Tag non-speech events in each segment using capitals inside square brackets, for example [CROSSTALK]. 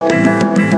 Well,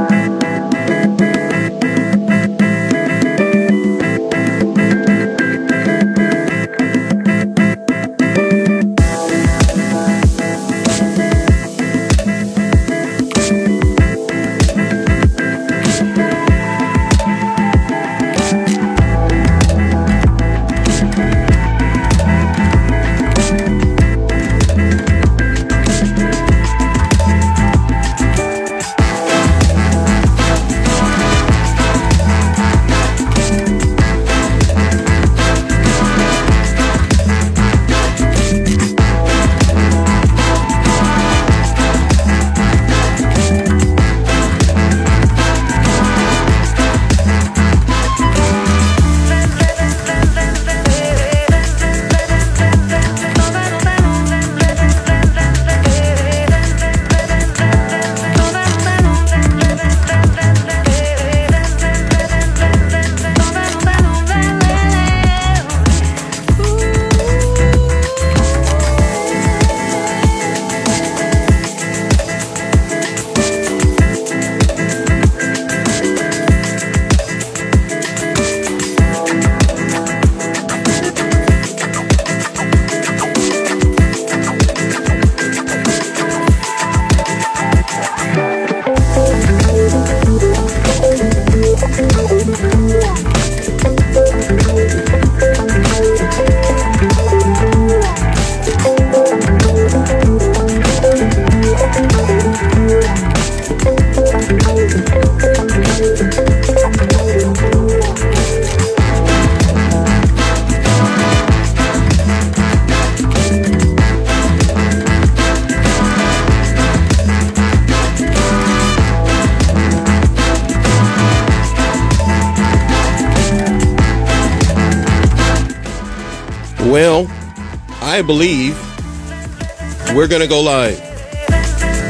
we're going to go live.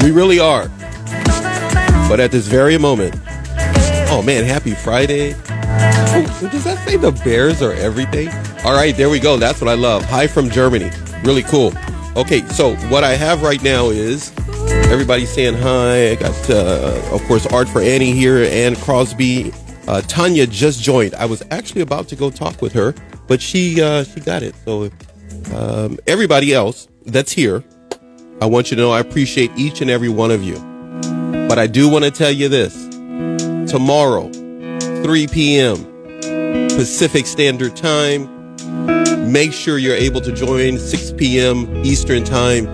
We really are. But at this very moment, oh man, happy Friday. Oh, does that say the Bears are everything? All right, there we go. That's what I love. Hi from Germany. Really cool. Okay, so what I have right now is everybody saying hi. I got, uh, of course, Art for Annie here, Ann Crosby. Uh, Tanya just joined. I was actually about to go talk with her, but she uh, she got it. So um, everybody else that's here, I want you to know I appreciate each and every one of you. But I do want to tell you this: tomorrow, 3 p.m. Pacific Standard Time. Make sure you're able to join 6 p.m. Eastern Time.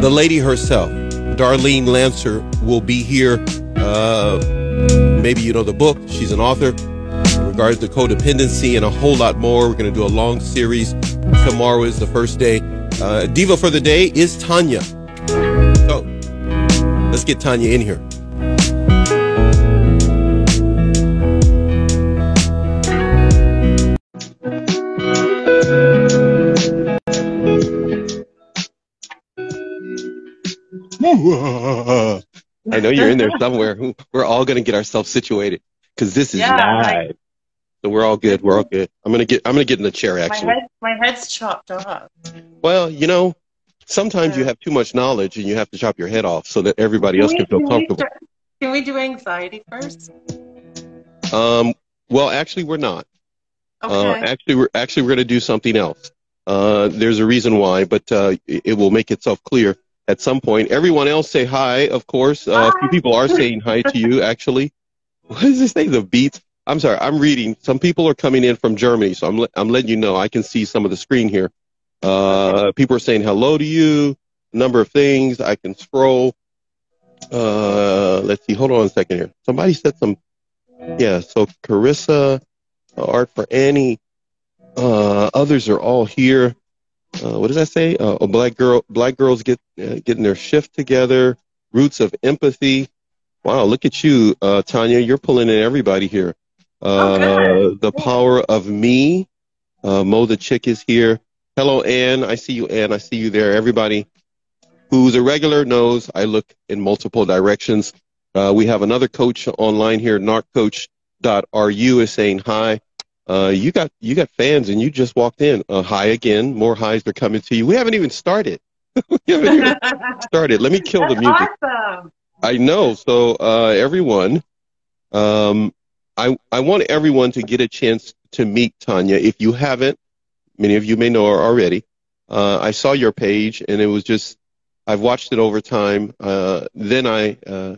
The lady herself, Darlene Lancer, will be here. Uh, maybe you know the book. She's an author in regards to codependency and a whole lot more. We're going to do a long series. Tomorrow is the first day. Uh, Diva for the day is Tanya. So let's get Tanya in here. I know you're in there somewhere. We're all going to get ourselves situated because this is Yeah, live. I- So we're all good. We're all good. I'm gonna get. I'm gonna get in the chair. My Actually, head, my head's chopped off. well, you know, sometimes you have too much knowledge and you have to chop your head off so that everybody else we- can feel we comfortable. start- can we do anxiety first? Um, well, actually, we're not. Uh, Okay. actually, we're actually we're gonna do something else. Uh, there's a reason why, but uh, it, it will make itself clear at some point. Everyone else say hi, of course. Uh, a few Hi. people are saying hi to you. [LAUGHS] Actually, what does this say? The beats. I'm sorry. I'm reading. Some people are coming in from Germany, so I'm le- I'm letting you know. I can see some of the screen here. Uh, people are saying hello to you. Number of things. I can scroll. Uh, let's see. Hold on a second here. Somebody said some. Yeah. So Carissa, uh, Art for Annie. Uh, others are all here. Uh, what does that say? Uh, a black girl, black girls get uh, getting their shift together. Roots of empathy. Wow, look at you, uh, Tanya. You're pulling in everybody here. Uh, Oh, the power of me. Uh, Mo the chick is here. Hello, Ann. I see you, Ann. I see you there. Everybody who's a regular knows I look in multiple directions. Uh, we have another coach online here, narccoach.ru is saying hi. Uh, you got you got fans and you just walked in. Uh, hi again. More highs are coming to you. We haven't even started. [LAUGHS] we haven't even [LAUGHS] started. Let me kill the music. awesome. I know. So uh, everyone, um, I I want everyone to get a chance to meet Tanya. If you haven't, many of you may know her already. Uh, I saw your page, and it was just I've watched it over time. Uh, then I uh,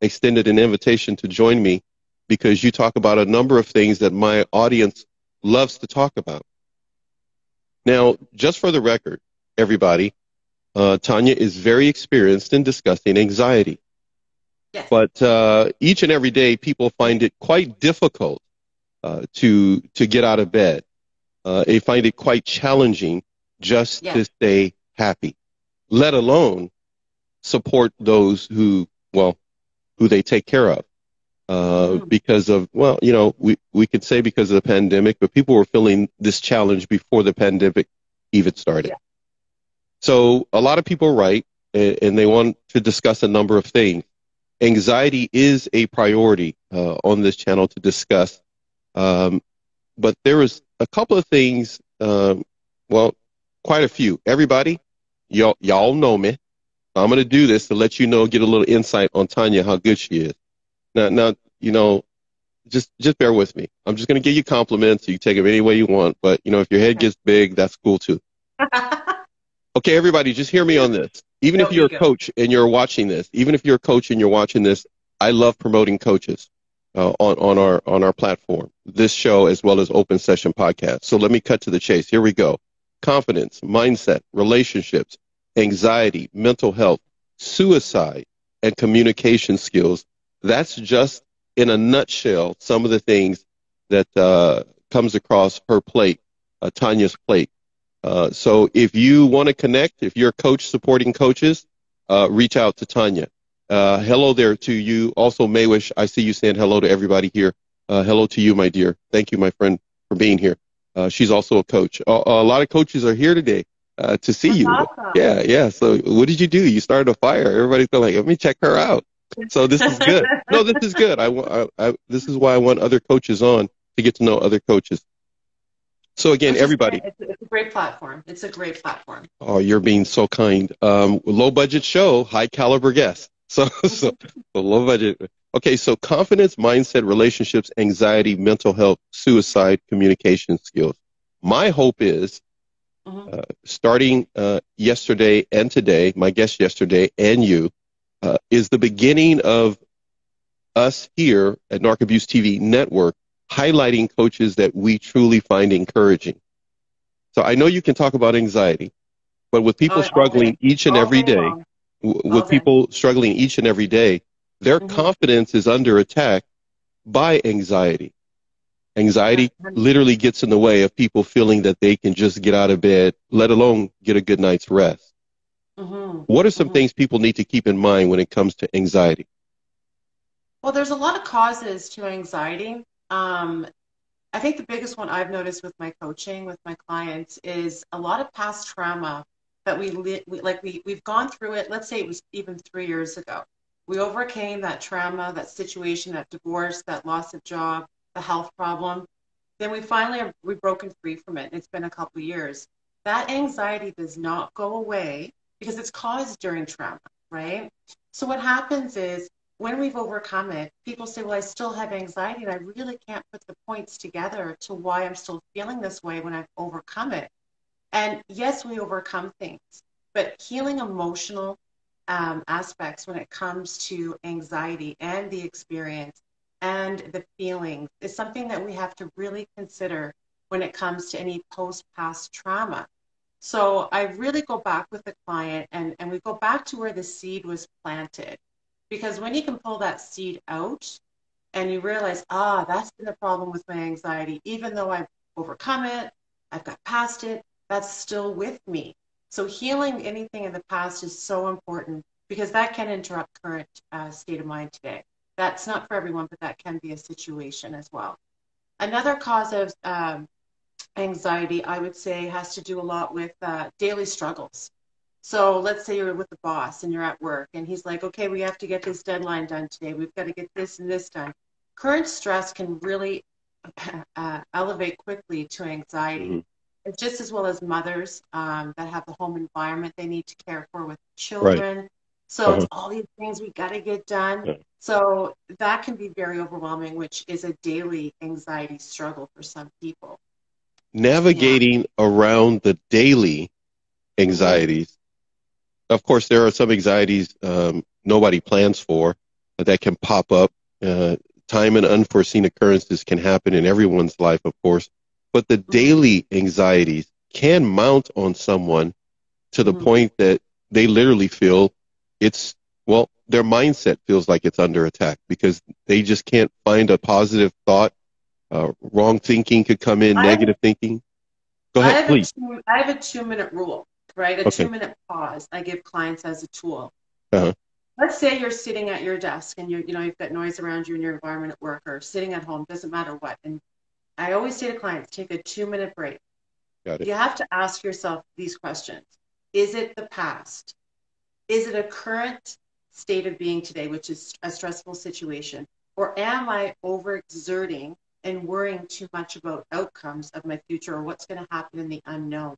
extended an invitation to join me because you talk about a number of things that my audience loves to talk about. Now, just for the record, everybody, uh, Tanya is very experienced in discussing anxiety. Yes. But uh, each and every day, people find it quite difficult uh, to to get out of bed. Uh, they find it quite challenging just Yes. to stay happy, let alone support those who well who they take care of. Uh, Mhm. because of well, you know, we we could say because of the pandemic, but people were feeling this challenge before the pandemic even started. Yeah. So a lot of people write and, and they want to discuss a number of things. Anxiety is a priority uh, on this channel to discuss, um, but there is a couple of things. Um, well, quite a few. Everybody, y'all y'all know me. I'm going to do this to let you know, get a little insight on Tanya, how good she is. Now, now, you know, just just bear with me. I'm just going to give you compliments. You take them any way you want, but you know, if your head gets big, that's cool too. [LAUGHS] Okay, everybody, just hear me on this. Even No if you're a coach and you're watching this, even if you're a coach and you're watching this, I love promoting coaches uh, on on our on our platform, this show as well as Open Session Podcast. So let me cut to the chase. Here we go. Confidence, mindset, relationships, anxiety, mental health, suicide, and communication skills. That's just in a nutshell some of the things that uh, comes across her plate, uh, Tanya's plate. Uh, so if you want to connect, if you're a coach supporting coaches, uh, reach out to Tanya. Uh, hello there to you. Also, Maywish, I see you saying hello to everybody here. Uh, hello to you, my dear. Thank you, my friend, for being here. Uh, she's also a coach. A, a lot of coaches are here today uh, to see That's you. awesome. Yeah, yeah. So what did you do? You started a fire. Everybody's like, let me check her out. So this is good. [LAUGHS] no, this is good. I, I, I, this is why I want other coaches on to get to know other coaches. So again, everybody. It's, it's a great platform. It's a great platform. Oh, you're being so kind. Um, low budget show, high caliber guest. [LAUGHS] So, so, so low budget. Okay, so confidence, mindset, relationships, anxiety, mental health, suicide, communication skills. My hope is Mhm. uh, starting uh, yesterday and today, my guest yesterday and you, uh, is the beginning of us here at Narc Abuse TV Network highlighting coaches that we truly find encouraging. So I know you can talk about anxiety, but with people struggling each and every day day, long. With day. people struggling each and every day, their Mhm. confidence is under attack by anxiety. Anxiety literally gets in the way of people feeling that they can just get out of bed, let alone get a good night's rest. Mhm. What are some Mhm. things people need to keep in mind when it comes to anxiety? Well, there's a lot of causes to anxiety. Um, I think the biggest one I've noticed with my coaching with my clients is a lot of past trauma that we, we like we we've gone through it. Let's say it was even three years ago. We overcame that trauma, that situation, that divorce, that loss of job, the health problem. Then we finally have we've broken free from it. It's been a couple years. That anxiety does not go away because it's caused during trauma, right? So what happens is when we've overcome it, people say, Well, I still have anxiety, and I really can't put the points together to why I'm still feeling this way when I've overcome it. And yes, we overcome things, but healing emotional um, aspects when it comes to anxiety and the experience and the feelings is something that we have to really consider when it comes to any post past trauma. So I really go back with the client and, and we go back to where the seed was planted. Because when you can pull that seed out and you realize, ah, that's been the problem with my anxiety, even though I've overcome it, I've got past it, that's still with me. So healing anything in the past is so important because that can interrupt current uh, state of mind today. That's not for everyone, but that can be a situation as well. Another cause of um, anxiety, I would say, has to do a lot with uh, daily struggles. So let's say you're with the boss and you're at work and he's like, okay, we have to get this deadline done today. We've got to get this and this done. Current stress can really [LAUGHS] uh, elevate quickly to anxiety. Mhm. Just as well as mothers um, that have the home environment they need to care for with children. So uh-huh. it's all these things we got to get done. Yeah. So that can be very overwhelming, which is a daily anxiety struggle for some people. Navigating yeah. around the daily anxieties. Of course, there are some anxieties um, nobody plans for that can pop up. Uh, time and unforeseen occurrences can happen in everyone's life, of course, but the mm-hmm. daily anxieties can mount on someone to the mm-hmm. point that they literally feel it's, well, their mindset feels like it's under attack because they just can't find a positive thought. Uh, wrong thinking could come in, I negative have, thinking. Go ahead, I please. Two, I have a two minute rule, right? A okay. two minute pause I give clients as a tool. Uh-huh. Let's say you're sitting at your desk and you you know you've got noise around you in your environment at work or sitting at home, doesn't matter what. And I always say to clients, take a two minute break. You have to ask yourself these questions. Is it the past? Is it a current state of being today, which is a stressful situation? Or am I overexerting and worrying too much about outcomes of my future or what's going to happen in the unknown?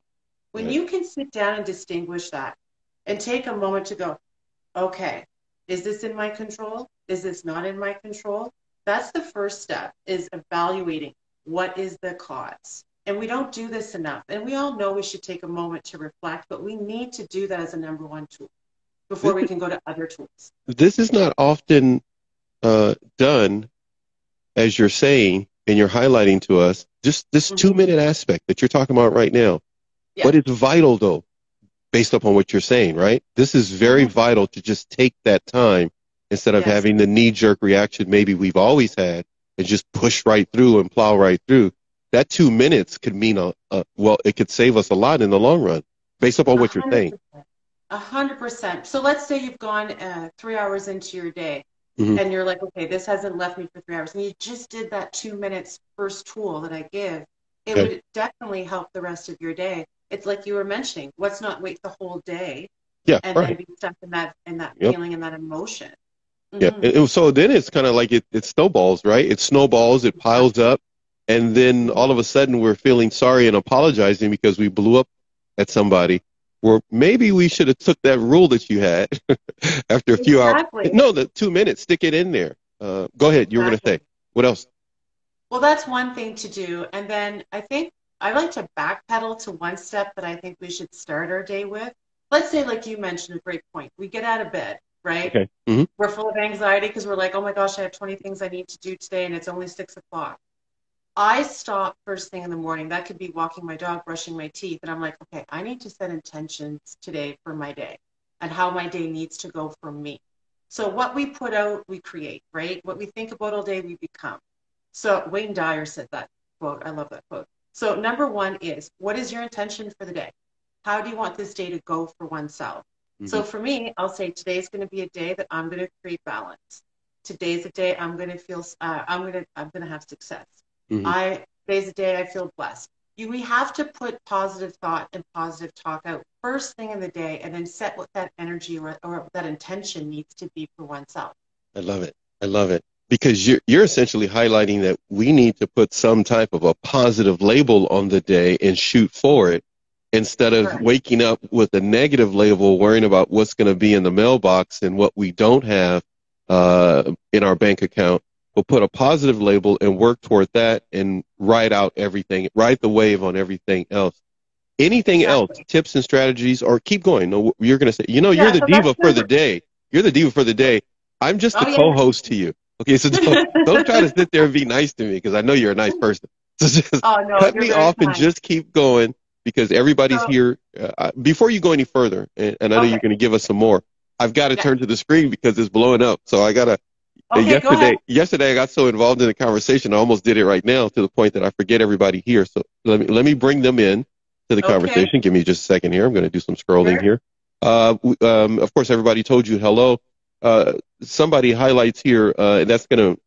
When right. you can sit down and distinguish that and take a moment to go, okay, is this in my control? Is this not in my control? That's the first step is evaluating what is the cause. And we don't do this enough. And we all know we should take a moment to reflect, but we need to do that as a number one tool before we can go to other tools. This is not often uh, done, as you're saying, and you're highlighting to us, just this mm-hmm. two minute aspect that you're talking about right now. Yeah. But it's vital, though, based upon what you're saying, right? This is very mm-hmm. vital to just take that time instead of yes. having the knee jerk reaction maybe we've always had and just push right through and plow right through. That two minutes could mean a, a well, it could save us a lot in the long run, based upon what you are saying. A hundred percent. So let's say you've gone uh, three hours into your day, mm-hmm. and you're like, okay, this hasn't left me for three hours, and you just did that two minutes first tool that I give. It okay. would definitely help the rest of your day. It's like you were mentioning. Let's not wait the whole day. Yeah, and right. then be stuck in that in that yep. feeling and that emotion. Mm-hmm. Yeah. And so then it's kind of like it, it snowballs, right? It snowballs, it piles up, and then all of a sudden we're feeling sorry and apologizing because we blew up at somebody. Or maybe we should have took that rule that you had [LAUGHS] after a few exactly. hours. No, the two minutes, stick it in there. Uh, go ahead. You were going to say what else? Well, that's one thing to do, and then I think I like to backpedal to one step that I think we should start our day with. Let's say, like you mentioned, a great point. We get out of bed right? Okay. Mm-hmm. We're full of anxiety because we're like, oh my gosh, I have 20 things I need to do today and it's only six o'clock. I stop first thing in the morning. That could be walking my dog, brushing my teeth. And I'm like, okay, I need to set intentions today for my day and how my day needs to go for me. So what we put out, we create, right? What we think about all day, we become. So Wayne Dyer said that quote. I love that quote. So number one is, what is your intention for the day? How do you want this day to go for oneself? Mm-hmm. So for me, I'll say today's going to be a day that I'm going to create balance. Today's a day I'm going to feel, uh, I'm going to, I'm going to have success. Mm-hmm. I, today's a day I feel blessed. You, we have to put positive thought and positive talk out first thing in the day and then set what that energy or, or that intention needs to be for oneself. I love it. I love it because you're, you're essentially highlighting that we need to put some type of a positive label on the day and shoot for it instead of waking up with a negative label, worrying about what's going to be in the mailbox and what we don't have uh, in our bank account. We'll put a positive label and work toward that and ride out everything, ride the wave on everything else. Anything exactly. else, tips and strategies, or keep going? No, you're going to say, you know, yeah, you're the so diva for the day. You're the diva for the day. I'm just oh, the co-host to you. Okay, so don't, [LAUGHS] don't try to sit there and be nice to me because I know you're a nice person. So just oh, no, cut me off kind. and just keep going because everybody's oh. here. Uh, before you go any further, and, and I know okay. you're going to give us some more, I've got to yeah. turn to the screen because it's blowing up. So I got to. Uh, okay, yesterday, yesterday I got so involved in the conversation, I almost did it right now to the point that I forget everybody here. So let me let me bring them in to the okay. conversation. Give me just a second here. I'm going to do some scrolling sure. here. Uh, um, of course, everybody told you hello. Uh, somebody highlights here, uh, and that's going to.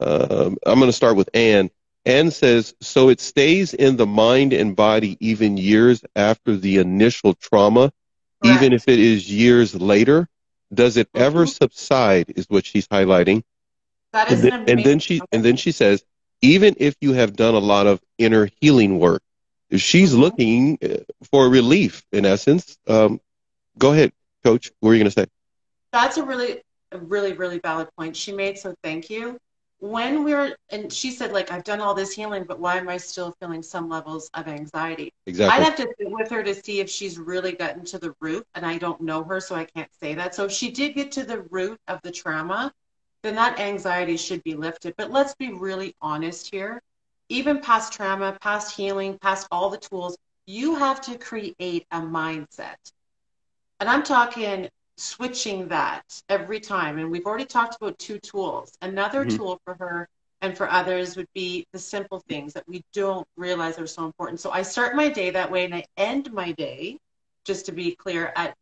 Uh, I'm going to start with Anne. Anne says, so it stays in the mind and body even years after the initial trauma, Correct. even if it is years later. Does it mm-hmm. ever subside? Is what she's highlighting. That is and, then, and then she and then she says, even if you have done a lot of inner healing work, she's mm-hmm. looking uh, for relief in essence. Um, go ahead, Coach. What are you going to say? that's a really, a really, really valid point she made. So thank you. When we're, and she said, like, I've done all this healing, but why am I still feeling some levels of anxiety? Exactly. I'd have to sit with her to see if she's really gotten to the root, and I don't know her, so I can't say that. So if she did get to the root of the trauma, then that anxiety should be lifted. But let's be really honest here. Even past trauma, past healing, past all the tools, you have to create a mindset. And I'm talking switching that every time. And we've already talked about two tools. Another mm-hmm. tool for her and for others would be the simple things that we don't realize are so important. So I start my day that way and I end my day, just to be clear, at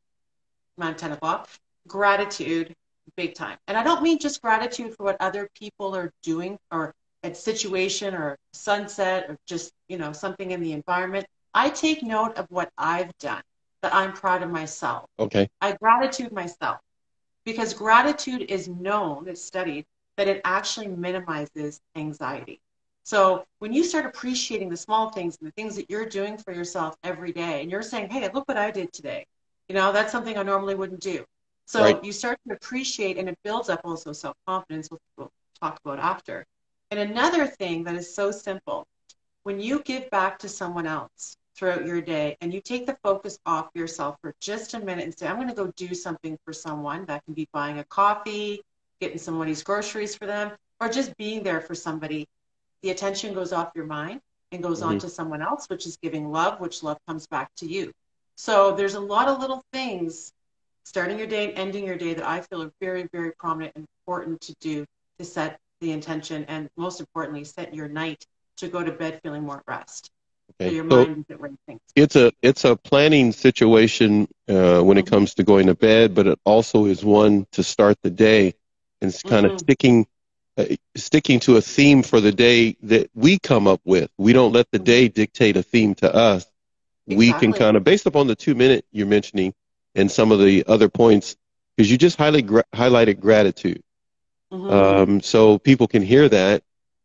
around 10 o'clock. Gratitude, big time. And I don't mean just gratitude for what other people are doing or a situation or sunset or just, you know, something in the environment. I take note of what I've done that I'm proud of myself. Okay. I gratitude myself because gratitude is known, it's studied, that it actually minimizes anxiety. So when you start appreciating the small things and the things that you're doing for yourself every day, and you're saying, hey, look what I did today, you know, that's something I normally wouldn't do. So right. you start to appreciate, and it builds up also self confidence, which we'll talk about after. And another thing that is so simple when you give back to someone else, throughout your day and you take the focus off yourself for just a minute and say, I'm going to go do something for someone. That can be buying a coffee, getting somebody's groceries for them, or just being there for somebody. The attention goes off your mind and goes mm-hmm. on to someone else, which is giving love, which love comes back to you. So there's a lot of little things starting your day and ending your day that I feel are very, very prominent and important to do to set the intention and most importantly, set your night to go to bed feeling more at rest. Okay. So, it's a it's a planning situation uh, when it mm-hmm. comes to going to bed, but it also is one to start the day, and it's kind mm-hmm. of sticking uh, sticking to a theme for the day that we come up with. We don't let the mm-hmm. day dictate a theme to us. Exactly. We can kind of based upon the two minute you're mentioning and some of the other points because you just highly gra- highlighted gratitude. Mm-hmm. Um, so people can hear that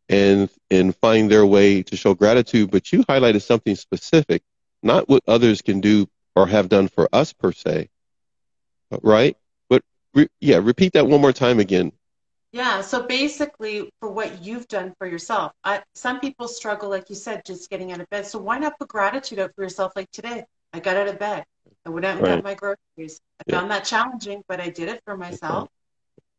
and and find their way to show gratitude. But you highlighted something specific, not what others can do or have done for us per se, right? But re- yeah, repeat that one more time again. Yeah. So basically, for what you've done for yourself, I, some people struggle, like you said, just getting out of bed. So why not put gratitude out for yourself? Like today, I got out of bed. I went out and right. got my groceries. I yeah. found that challenging, but I did it for myself. Okay.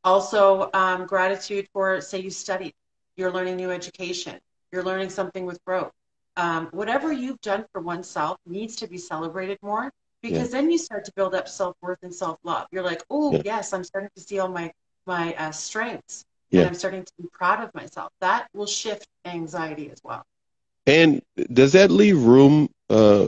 Also, um, gratitude for, say, you studied you're learning new education, you're learning something with growth. Um, whatever you've done for oneself needs to be celebrated more because yeah. then you start to build up self worth and self love. You're like, oh yeah. yes, I'm starting to see all my my uh, strengths, yeah. and I'm starting to be proud of myself. That will shift anxiety as well. And does that leave room? Uh,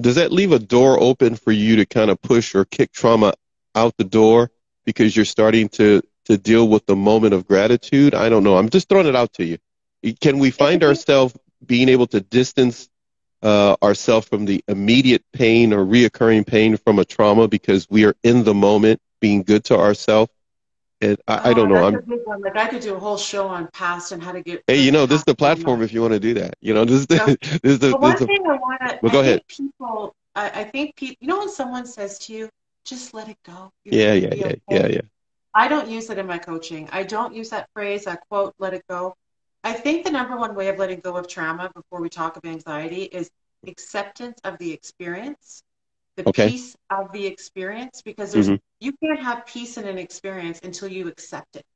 does that leave a door open for you to kind of push or kick trauma out the door because you're starting to to deal with the moment of gratitude? I don't know. I'm just throwing it out to you. Can we find ourselves being able to distance uh, ourselves from the immediate pain or reoccurring pain from a trauma because we are in the moment, being good to ourselves? And I, oh, I don't know. I'm, like I could do a whole show on past and how to get. Hey, you know, this is the platform if you want to do that. You know, this is the. So, [LAUGHS] this is the. one this thing the, I want to. Well, go ahead. People, I, I think people. You know, when someone says to you, "Just let it go." yeah, yeah, yeah, okay. yeah, yeah. I don't use it in my coaching. I don't use that phrase, that quote, let it go. I think the number one way of letting go of trauma before we talk of anxiety is acceptance of the experience, the okay. peace of the experience, because there's mm-hmm. you can't have peace in an experience until you accept it.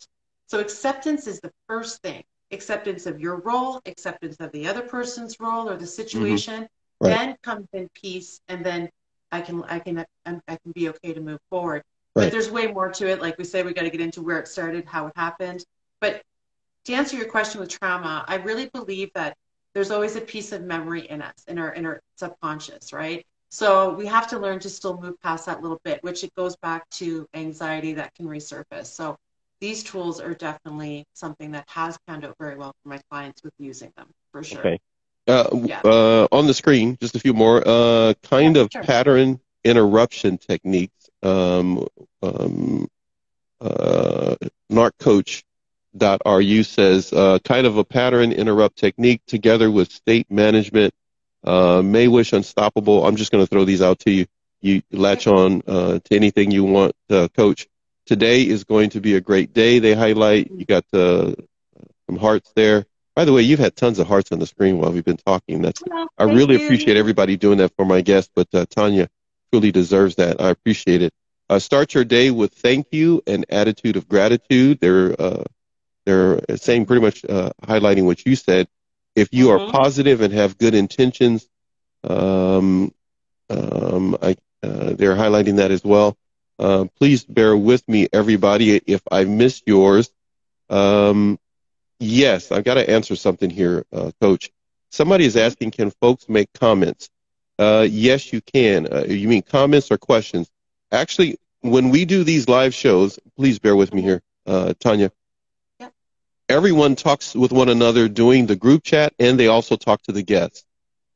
So acceptance is the first thing. Acceptance of your role, acceptance of the other person's role or the mm-hmm. situation. Mm-hmm. Right. Then comes in peace, and then I can I can I can be okay to move forward. Right. But there's way more to it. Like we say, we got to get into where it started, how it happened. But to answer your question with trauma, I really believe that there's always a piece of memory in us, in our in our subconscious, right? So we have to learn to still move past that little bit, which it goes back to anxiety that can resurface. So these tools are definitely something that has panned out very well for my clients with using them, for sure. Okay. Uh, yeah. uh, on the screen, just a few more. Uh, kind yeah, of sure. pattern interruption techniques. Um, um, uh, narccoach.ru says uh, kind of a pattern interrupt technique together with state management. Uh, may wish unstoppable. I'm just going to throw these out to you. You latch on uh, to anything you want, uh, coach. today is going to be a great day. They highlight you got uh, some hearts there. By the way, you've had tons of hearts on the screen while we've been talking. That's I really you. appreciate everybody doing that for my guest, but uh, Tanya truly deserves that. I appreciate it. Uh, start your day with thank you and attitude of gratitude. They're uh, they're saying pretty much uh, highlighting what you said. If you are Mhm. positive and have good intentions, um, um, I, uh, they're highlighting that as well. Uh, please bear with me, everybody, if I miss yours. Um, yes, I've got to answer something here, uh, Coach. Somebody is asking, can folks make comments? Uh, yes, you can. Uh, you mean comments or questions? Actually, when we do these live shows, please bear with me here, uh, Tanya. Everyone talks with one another doing the group chat, and they also talk to the guests.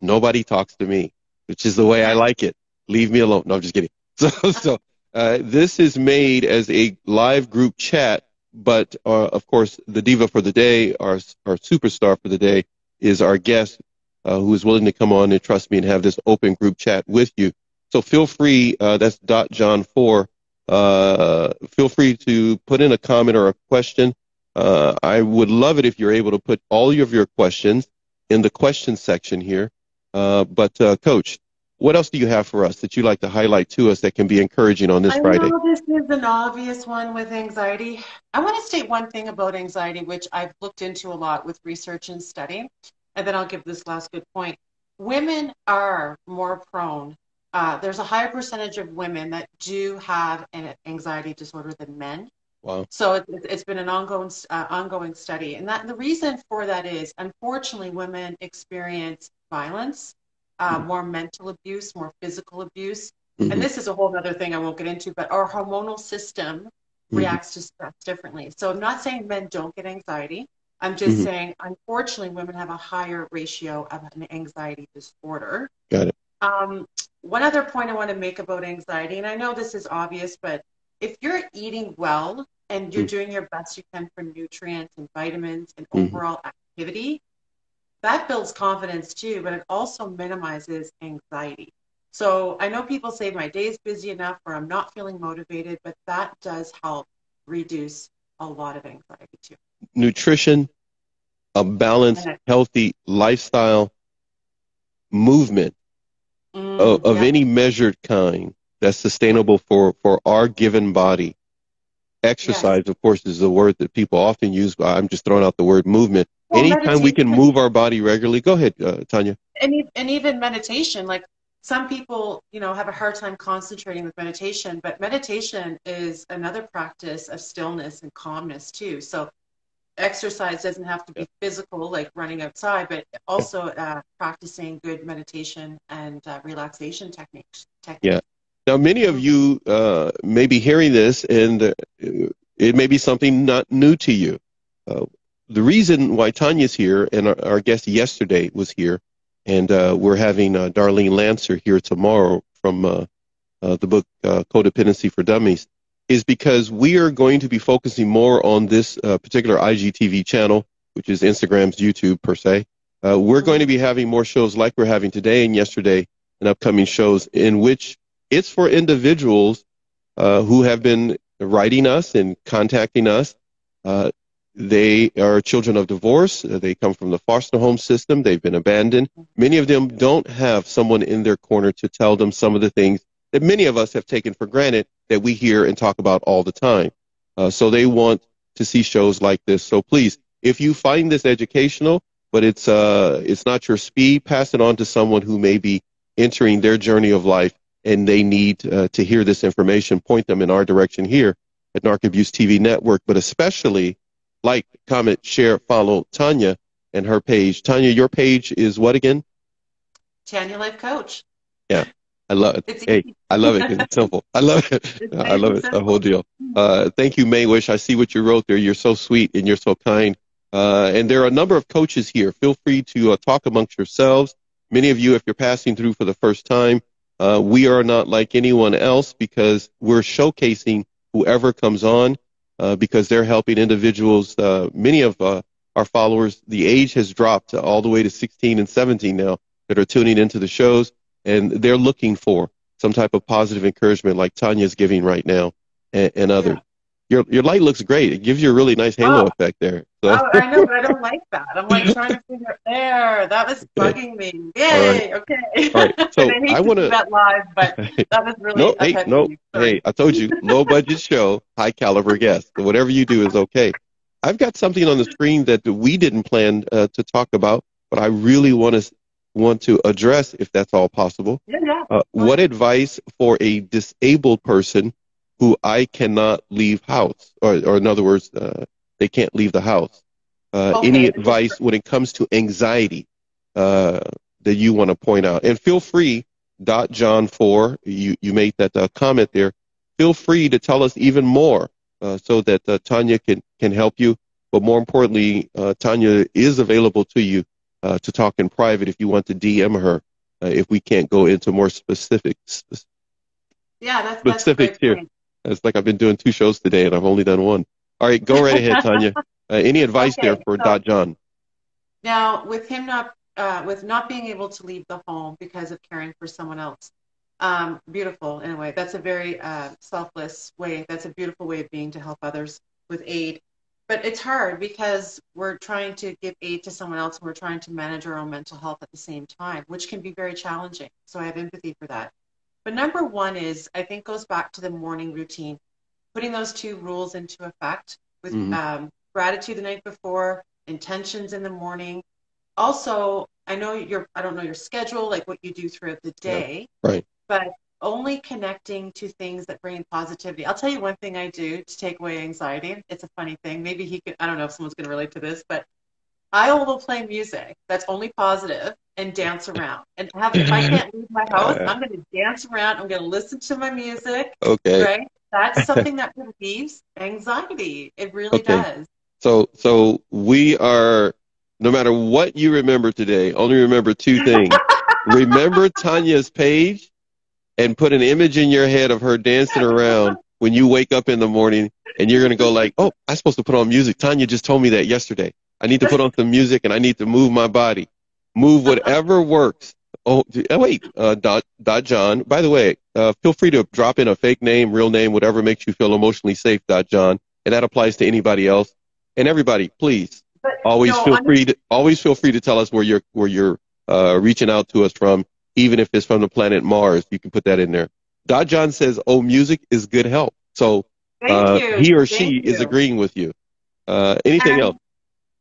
Nobody talks to me, which is the way I like it. Leave me alone. No, I'm just kidding. [LAUGHS] So, so uh, this is made as a live group chat, but uh, of course, the diva for the day, our our superstar for the day, is our guest uh, who is willing to come on and trust me and have this open group chat with you. So feel free. Uh, that's dot John four. Uh, feel free to put in a comment or a question. Uh, I would love it if you're able to put all of your questions in the question section here. Uh, but uh, Coach, what else do you have for us that you'd like to highlight to us that can be encouraging on this I Friday? know this is an obvious one with anxiety. I want to state one thing about anxiety, which I've looked into a lot with research and study, and then I'll give this last good point. Women are more prone. Uh, there's a higher percentage of women that do have an anxiety disorder than men. Wow. So it, it's been an ongoing uh, ongoing study, and that the reason for that is, unfortunately, women experience violence, uh, more mental abuse, more physical abuse, Mhm. and this is a whole other thing I won't get into, but our hormonal system Mhm. reacts to stress differently. So I'm not saying men don't get anxiety. I'm just Mhm. saying, unfortunately, women have a higher ratio of an anxiety disorder. Got it. Um, one other point I want to make about anxiety, and I know this is obvious, but if you're eating well and you're Mm. doing your best you can for nutrients and vitamins and Mhm. overall activity, that builds confidence too, but it also minimizes anxiety. So I know people say my day is busy enough or I'm not feeling motivated, but that does help reduce a lot of anxiety too. Nutrition, a balanced, healthy lifestyle, movement Mm, of, of yeah. any measured kind that's sustainable for, for our given body. Exercise, of course, is a word that people often use. but I'm just throwing out the word movement. Well, Anytime we can move our body regularly, go ahead, uh, Tanya. and, and even meditation like some people you know have a hard time concentrating with meditation but meditation is another practice of stillness and calmness too so exercise doesn't have to be physical like running outside but also uh, practicing good meditation and uh, relaxation techniques techniques. Now, many of you uh, may be hearing this, and uh, it may be something not new to you. Uh, the reason why Tanya's here, and our, our guest yesterday was here, and uh, we're having Darlene Lancer here tomorrow from the book Codependency for Dummies, is because we are going to be focusing more on this uh, particular IGTV channel, which is Instagram's YouTube per se. Uh, we're going to be having more shows like we're having today and yesterday, and upcoming shows in which it's for individuals uh, who have been writing us and contacting us. Uh, they are children of divorce. They come from the foster home system. They've been abandoned. Many of them don't have someone in their corner to tell them some of the things that many of us have taken for granted that we hear and talk about all the time. Uh, so they want to see shows like this. So please, if you find this educational, but it's uh, it's not your speed, pass it on to someone who may be entering their journey of life and they need uh, to hear this information. Point them in our direction here at Narc Abuse TV Network, but especially like, comment, share, follow Tanya and her page. Tanya, your page is what again? Tanya Life Coach. I love it. It's Hey, easy. I love it. It's [LAUGHS] simple. I love it. It's I love it. The whole deal. Uh, thank you, May Wish. I see what you wrote there. You're so sweet and you're so kind. Uh, and there are a number of coaches here. Feel free to uh, talk amongst yourselves. Many of you, if you're passing through for the first time, uh, we are not like anyone else because we're showcasing whoever comes on uh, because they're helping individuals. Uh, many of uh, our followers, the age has dropped all the way to 16 and 17 now that are tuning into the shows, and they're looking for some type of positive encouragement like Tanya's giving right now and, and others. your your light looks great. It gives you a really nice halo Oh. effect there. So, Oh, I know, but I don't like that. I'm like trying to figure there. That was [LAUGHS] bugging me. Yay. Okay. All right, so [LAUGHS] I I wanna- do that live, but [LAUGHS] that was really no, hey, no, hey, I told you, low budget show, high caliber guest. So whatever you do is okay. I've got something on the screen that we didn't plan uh, to talk about, but I really want to want to address, if that's all possible. Yeah, yeah. Uh, what advice for a disabled person who I cannot leave house, or, or in other words, uh, they can't leave the house? Uh, Okay. Any advice when it comes to anxiety uh, that you want to point out? And feel free, dot John four, you you made that uh, comment there. Feel free to tell us even more uh, so that uh, Tanya can can help you. But more importantly, uh, Tanya is available to you uh, to talk in private if you want to DM her. Uh, if we can't go into more specifics, Yeah, that's, that's Specifics great here. it's like I've been doing two shows today and I've only done one. All right, go right ahead, [LAUGHS] Tanya. Uh, any advice Okay, there for so- Dot John? Now, with him not uh, with not being able to leave the home because of caring for someone else, um, beautiful in a way. That's a very uh, selfless way. That's a beautiful way of being to help others with aid. But it's hard because we're trying to give aid to someone else and we're trying to manage our own mental health at the same time, which can be very challenging. So I have empathy for that. But number one is, I think, goes back to the morning routine, putting those two rules into effect with Mhm. um, gratitude the night before, intentions in the morning. Also, I know your I don't know your schedule, like what you do throughout the day. right. But only connecting to things that bring positivity. I'll tell you one thing I do to take away anxiety. It's a funny thing. Maybe he could I don't know if someone's gonna relate to this, but I will play music that's only positive and dance around. And have if I can't leave my [LAUGHS] house, I'm gonna dance around, I'm gonna listen to my music, Okay. right? That's something that relieves anxiety. It really Okay. does. So so we are no matter what you remember today, only remember two things. [LAUGHS] remember Tanya's page and put an image in your head of her dancing around when you wake up in the morning and you're gonna go like, Oh, I'm supposed to put on music. Tanya just told me that yesterday. I need to put on some music and I need to move my body. Move whatever works. Oh, oh, wait, uh, dot, dot John. By the way, uh, feel free to drop in a fake name, real name, whatever makes you feel emotionally safe, dot John. And that applies to anybody else. And everybody, please, But always no, feel I'm- free to always feel free to tell us where you're where you're uh, reaching out to us from, even if it's from the planet Mars. You can put that in there. Dot John says, "Oh, music is good help." So uh, he or Thank she is agreeing with you. Uh, anything And else?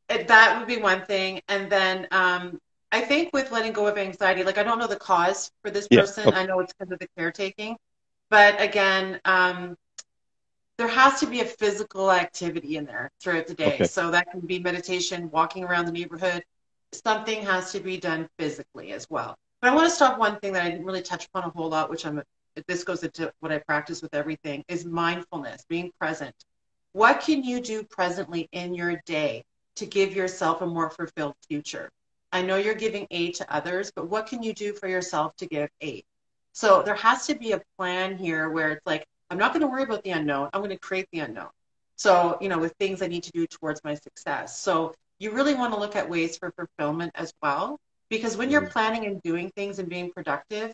That would be one thing. And then um, I think with letting go of anxiety, like I don't know the cause for this Yeah, person. okay. I know it's because of the caretaking. But again, um, there has to be a physical activity in there throughout the day. Okay. So that can be meditation, walking around the neighborhood. Something has to be done physically as well. But I want to stop one thing that I didn't really touch upon a whole lot, which I'm this goes into what I practice with everything, is mindfulness, being present. What can you do presently in your day to give yourself a more fulfilled future? I know you're giving aid to others, but what can you do for yourself to give aid? So there has to be a plan here where it's like, I'm not going to worry about the unknown. I'm going to create the unknown. So, you know, with things I need to do towards my success. So you really want to look at ways for fulfillment as well. Because when you're planning and doing things and being productive,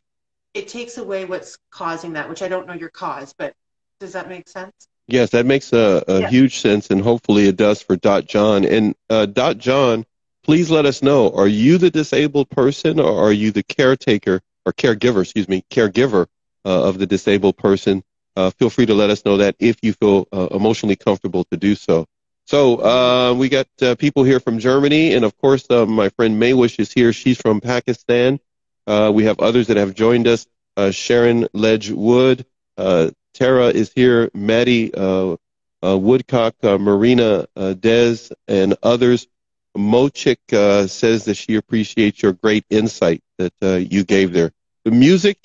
it takes away what's causing that, which I don't know your cause, but does that make sense? Yes, that makes a, a Yeah. huge sense, and hopefully it does for Dot John. And uh, Dot John, please let us know: Are you the disabled person, or are you the caretaker or caregiver? Excuse me, caregiver uh, of the disabled person. Uh, feel free to let us know that if you feel uh, emotionally comfortable to do so. So uh, we got uh, people here from Germany, and of course, uh, my friend Maywish is here. She's from Pakistan. Uh, we have others that have joined us. Uh, Sharon Ledge Wood, uh, Tara is here. Maddie Woodcock, Marina Dez, and others. Mochik says that she appreciates your great insight that you gave there. The music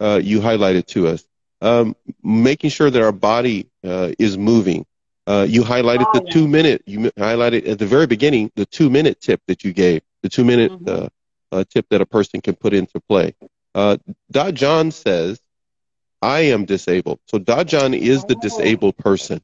you highlighted to us, um, making sure that our body is moving. Uh, you highlighted the two minute. You highlighted at the very beginning the two minute tip that you gave. The two minute Mhm. uh, uh, tip that a person can put into play. Uh, Dot John says, "I am disabled." So Dot John is the Oh. disabled person.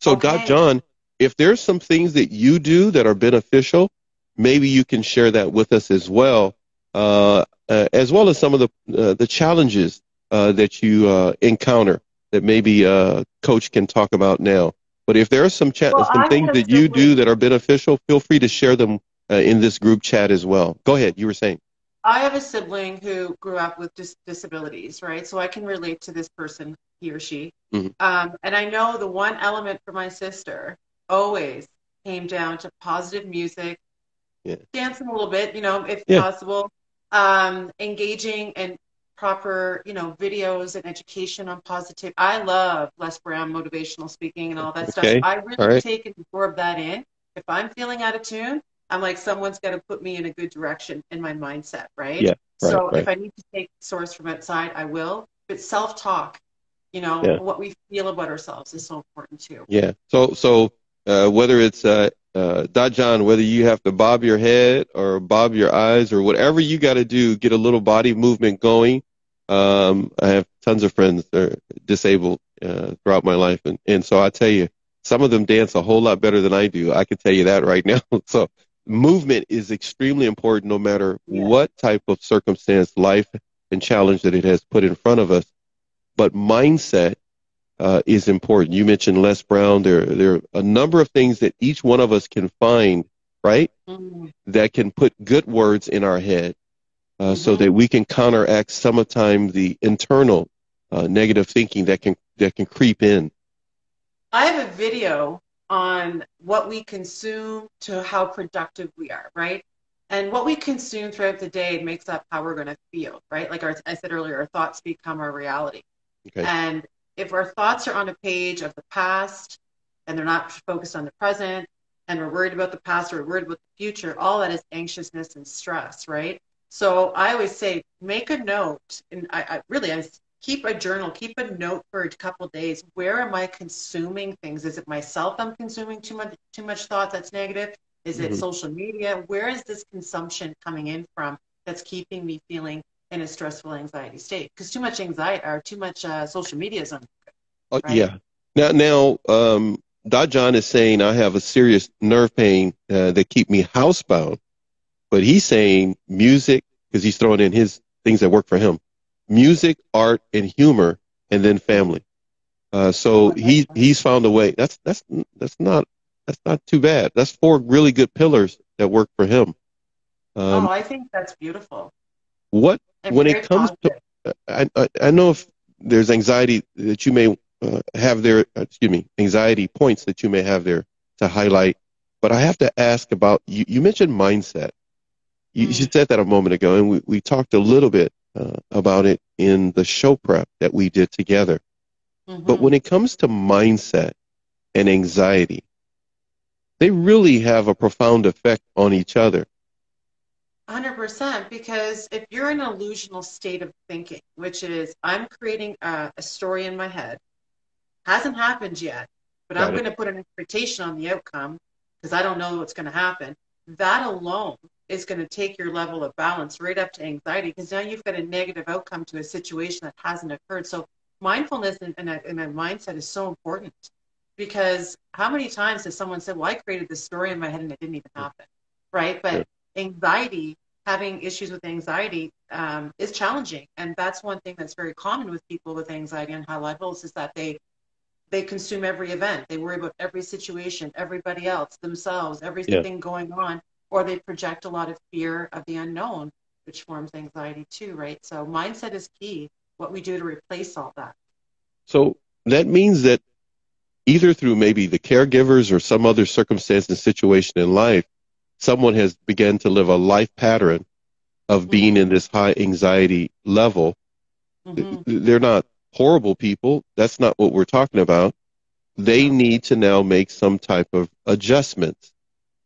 So Dot Okay. John, if there's some things that you do that are beneficial, maybe you can share that with us as well, uh, uh, as well as some of the uh, the challenges uh, that you uh, encounter that maybe uh, Coach can talk about now. But if there are some chat, Well, some I things that you do that are beneficial, feel free to share them uh, in this group chat as well. Go ahead. You were saying. I have a sibling who grew up with dis- disabilities, right? So I can relate to this person, he or she. Mhm. Um, and I know the one element for my sister always came down to positive music, Yeah. dancing a little bit, you know, if Yeah. possible, um, engaging and proper, you know, videos and education on positive. I love Les Brown motivational speaking and all that Okay. stuff. I really All right. take and absorb that in. If I'm feeling out of tune, I'm like, someone's got to put me in a good direction in my mindset, right? Yeah, so right, right. if I need to take source from outside, I will. But self talk, you know, Yeah. what we feel about ourselves is so important too. Yeah. So so uh, whether it's uh, uh, John, whether you have to bob your head or bob your eyes or whatever you got to do, get a little body movement going. Um, I have tons of friends that are disabled uh, throughout my life, and and so I tell you, some of them dance a whole lot better than I do. I can tell you that right now. [LAUGHS] so movement is extremely important, no matter Yeah. what type of circumstance, life, and challenge that it has put in front of us. But mindset uh, is important. You mentioned Les Brown. There, there are a number of things that each one of us can find, right, Mm, that can put good words in our head, uh, so that we can counteract some of time the internal uh, negative thinking that can that can creep in. I have a video on what we consume to how productive we are, right? And what we consume throughout the day makes up how we're going to feel, right? Like our, I said earlier, our thoughts become our reality. Okay. And if our thoughts are on a page of the past and they're not focused on the present and we're worried about the past or we're worried about the future, all that is anxiousness and stress, right? So I always say, make a note. And I, I really, I keep a journal, keep a note for a couple of days. Where am I consuming things? Is it myself I'm consuming too much, too much thought that's negative? Is it Mhm. social media? Where is this consumption coming in from that's keeping me feeling in a stressful anxiety state? Because too much anxiety or too much uh, social media is un- Oh, Right. Yeah. Now, now, um, John is saying I have a serious nerve pain uh, that keep me housebound, but he's saying music because he's throwing in his things that work for him: music, art, and humor, and then family. Uh, so he he's found a way. That's that's that's not that's not too bad. That's four really good pillars that work for him. Um, oh, I think that's beautiful. what And when it comes to. I, I, I know if there's anxiety that you may uh, have there, uh, excuse me, anxiety points that you may have there to highlight, but I have to ask about you. You mentioned mindset. You, you Mm. said that a moment ago, and we, we talked a little bit uh, about it in the show prep that we did together. But Mhm. when it comes to mindset and anxiety, they really have a profound effect on each other. 100% because if you're in an illusional state of thinking, which is I'm creating a, a story in my head, hasn't happened yet, but Got I'm going to put an expectation on the outcome because I don't know what's going to happen. That alone is going to take your level of balance right up to anxiety because now you've got a negative outcome to a situation that hasn't occurred. So mindfulness and, and, a, and a mindset is so important because how many times has someone said, well, I created this story in my head and it didn't even happen, right? But anxiety, having issues with anxiety um, is challenging. And that's one thing that's very common with people with anxiety and high levels is that they they consume every event. They worry about every situation, everybody else, themselves, everything going on, or they project a lot of fear of the unknown, which forms anxiety too, right? So mindset is key. What we do to replace all that. So that means that either through maybe the caregivers or some other circumstance and situation in life, someone has begun to live a life pattern of being in this high anxiety level. Mhm. They're not horrible people. That's not what we're talking about. They need to now make some type of adjustments.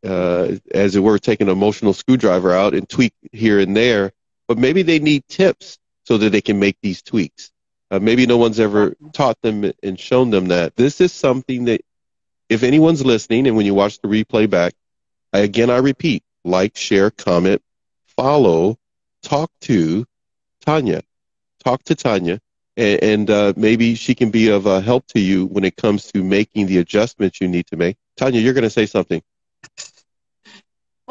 Uh, as it were, take an emotional screwdriver out and tweak here and there. But maybe they need tips so that they can make these tweaks. Uh, maybe no one's ever taught them and shown them that. This is something that, if anyone's listening and when you watch the replay back, I, again, I repeat, like, share, comment, follow, talk to Tanya. Talk to Tanya, and, and uh, maybe she can be of uh, help to you when it comes to making the adjustments you need to make. Tanya, you're going to say something.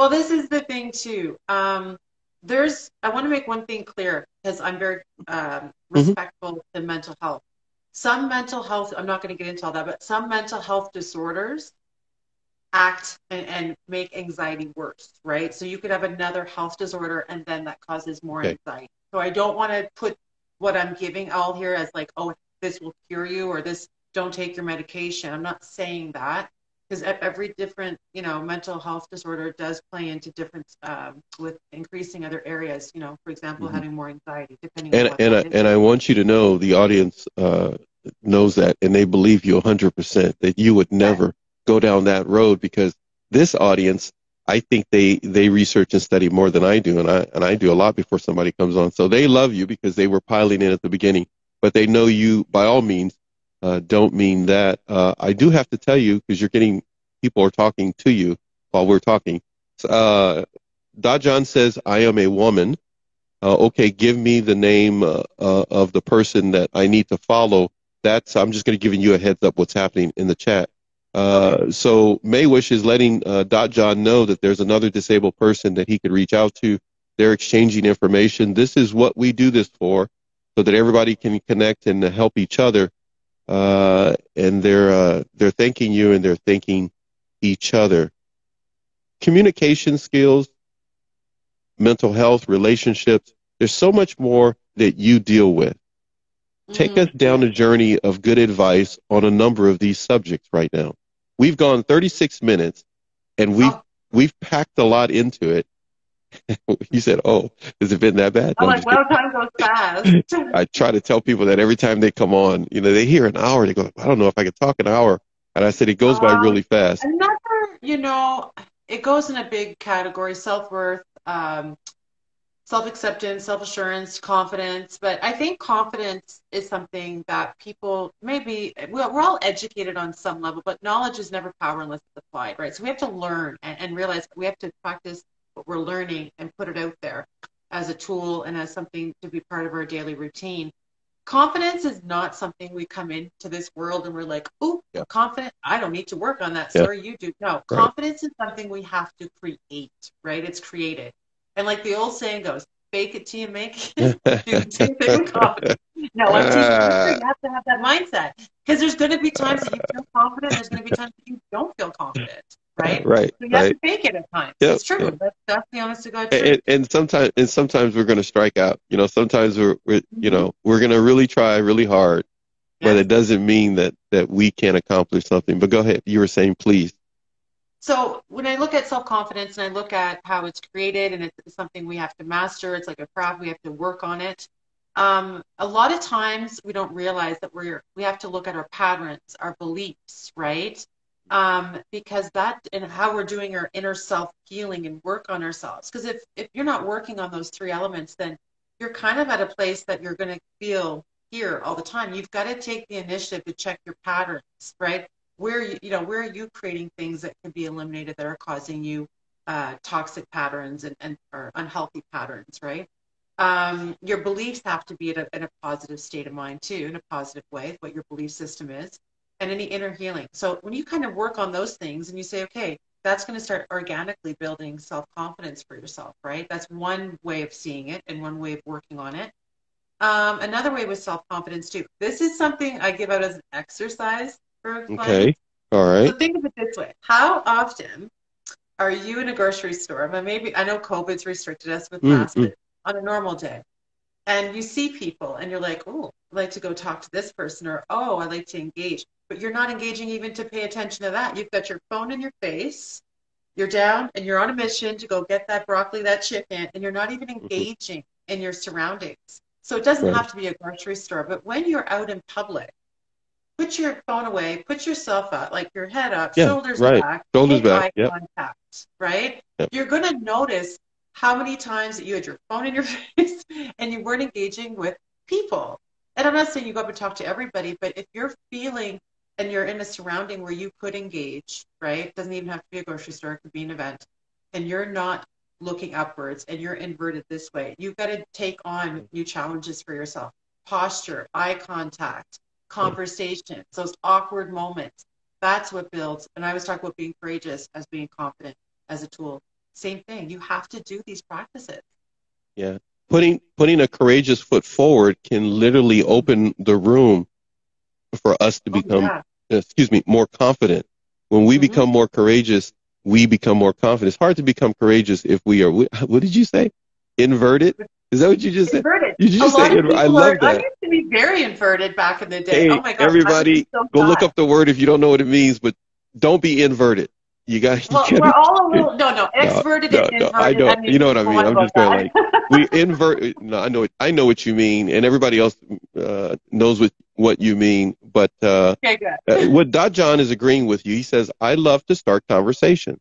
Well, this is the thing too. Um, there's, I want to make one thing clear because I'm very um, respectful to mental health. some mental health, I'm not going to get into all that, but some mental health disorders act and, and make anxiety worse, right? So you could have another health disorder and then that causes more okay. anxiety. So I don't want to put what I'm giving all here as like, oh, this will cure you or this don't take your medication. I'm not saying that because every different, you know, mental health disorder does play into different um, with increasing other areas. You know, for example, mm-hmm. having more anxiety, depending. And and I, and I want you to know the audience uh, knows that, and they believe you 100 percent that you would never go down that road because this audience, I think they they research and study more than I do, and I and I do a lot before somebody comes on. So they love you because they were piling in at the beginning, but they know you by all means uh, don't mean that. Uh, I do have to tell you because you're getting people are talking to you while we're talking. Uh, Dajan says, "I am a woman." Uh, okay, give me the name uh, uh, of the person that I need to follow. That's I'm just going to give you a heads up what's happening in the chat. So Maywish is letting uh, John know that there's another disabled person that he could reach out to. They're exchanging information. This is what we do this for, so that everybody can connect and help each other. Uh, and they're uh, they're thanking you and they're thanking each other. Communication skills, mental health, relationships. There's so much more that you deal with. Take mm-hmm. us down a journey of good advice on a number of these subjects right now. We've gone 36 minutes and we've, oh. we've packed a lot into it. You said, "Oh, has it been that bad?" I'm like, "Well, time goes fast." [LAUGHS] [LAUGHS] I try to tell people that every time they come on, you know, they hear an hour, they go, "I don't know if I can talk an hour," and I said, "It goes um, by really fast." Another, you know, it goes in a big category: self worth, um, self acceptance, self assurance, confidence. But I think confidence is something that people maybe, we're, we're all educated on some level, but knowledge is never power unless it's applied, right? So we have to learn and, and realize we have to practice what we're learning and put it out there as a tool and as something to be part of our daily routine. Confidence is not something we come into this world and we're like, oh, yeah. confident. I don't need to work on that. Yeah. Sorry, you do. No, right. confidence is something we have to create, right? It's created. And like the old saying goes, fake it till you make it. [LAUGHS] [LAUGHS] No, I'm teaching you, you have to have that mindset because there's going to be times that you feel confident. There's going to be times that you don't feel confident, right? Right. So you right. have to fake it at times. Yep, it's true. Yep. That's, that's the honest to God truth. And, and sometimes, and sometimes we're going to strike out. You know, sometimes we're, we're mm-hmm. you know, we're going to really try really hard, but it doesn't mean that that we can't accomplish something. But go ahead. You were saying, please. So when I look at self confidence and I look at how it's created and it's something we have to master, it's like a craft, we have to work on it. Um, a lot of times we don't realize that we're we have to look at our patterns, our beliefs, right? Um, because that and how we're doing our inner self healing and work on ourselves. Because if if you're not working on those three elements, then you're kind of at a place that you're going to feel here all the time. You've got to take the initiative to check your patterns, right? where you, you know where are you creating things that can be eliminated that are causing you uh, toxic patterns and, and or unhealthy patterns, right? Um, your beliefs have to be in a, in a positive state of mind too, in a positive way, what your belief system is, and any inner healing. So when you kind of work on those things and you say, okay, that's going to start organically building self confidence for yourself, right? That's one way of seeing it and one way of working on it. Um, another way with self confidence too. This is something I give out as an exercise for Okay. All right. So think of it this way: How often are you in a grocery store? But maybe I know COVID's restricted us with mm, masks, mm, on a normal day, and you see people, and you're like, "Oh, I'd like to go talk to this person," or "Oh, I like to engage," but you're not engaging even to pay attention to that. You've got your phone in your face. You're down, and you're on a mission to go get that broccoli, that chicken, and you're not even mm-hmm. engaging mm-hmm. in your surroundings. So it doesn't right. have to be a grocery store, but when you're out in public put your phone away, put yourself up, like your head up, yeah, shoulders right. back, shoulders back, yep. contact, right? Yep. You're going to notice how many times that you had your phone in your [LAUGHS] face and you weren't engaging with people. And I'm not saying you go up and talk to everybody, but if you're feeling and you're in a surrounding where you could engage, right? It doesn't even have to be a grocery store, it could be an event, and you're not looking upwards and you're inverted this way, you've got to take on new challenges for yourself. Posture, eye contact, conversations, those awkward moments. That's what builds. And I was talking about being courageous as being confident as a tool. Same thing. You have to do these practices. Yeah. Putting putting a courageous foot forward can literally open the room for us to Oh, become, yeah. excuse me, more confident. When we Mhm. become more courageous, we become more confident. It's hard to become courageous if we are, what did you say? Inverted? Is that what you just said? Inverted. You just say of inver- I love are, I used to be very inverted back in the day. Hey, oh my gosh. Everybody, so Go look up the word if you don't know what it means, but don't be inverted. You got, Well, gotta- we're all a [LAUGHS] little, no, no, exverted no, no, inverted. I know- mean, you know what I mean. I'm just going like we invert. No, I know. I know what you mean, and everybody else uh, knows what what you mean. But uh, okay, good. uh, what Dot John is agreeing with you. He says, "I love to start conversation."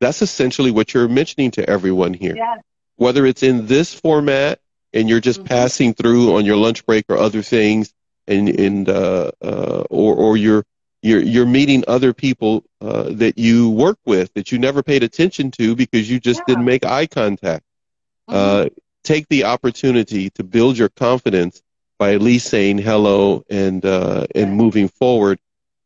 That's essentially what you're mentioning to everyone here. Yeah. Whether it's in this format and you're just Mhm. passing through on your lunch break or other things, and and uh, uh, or or you're you're you're meeting other people uh, that you work with that you never paid attention to because you just Yeah. didn't make eye contact Mhm. uh, take the opportunity to build your confidence by at least saying hello and uh, and moving forward.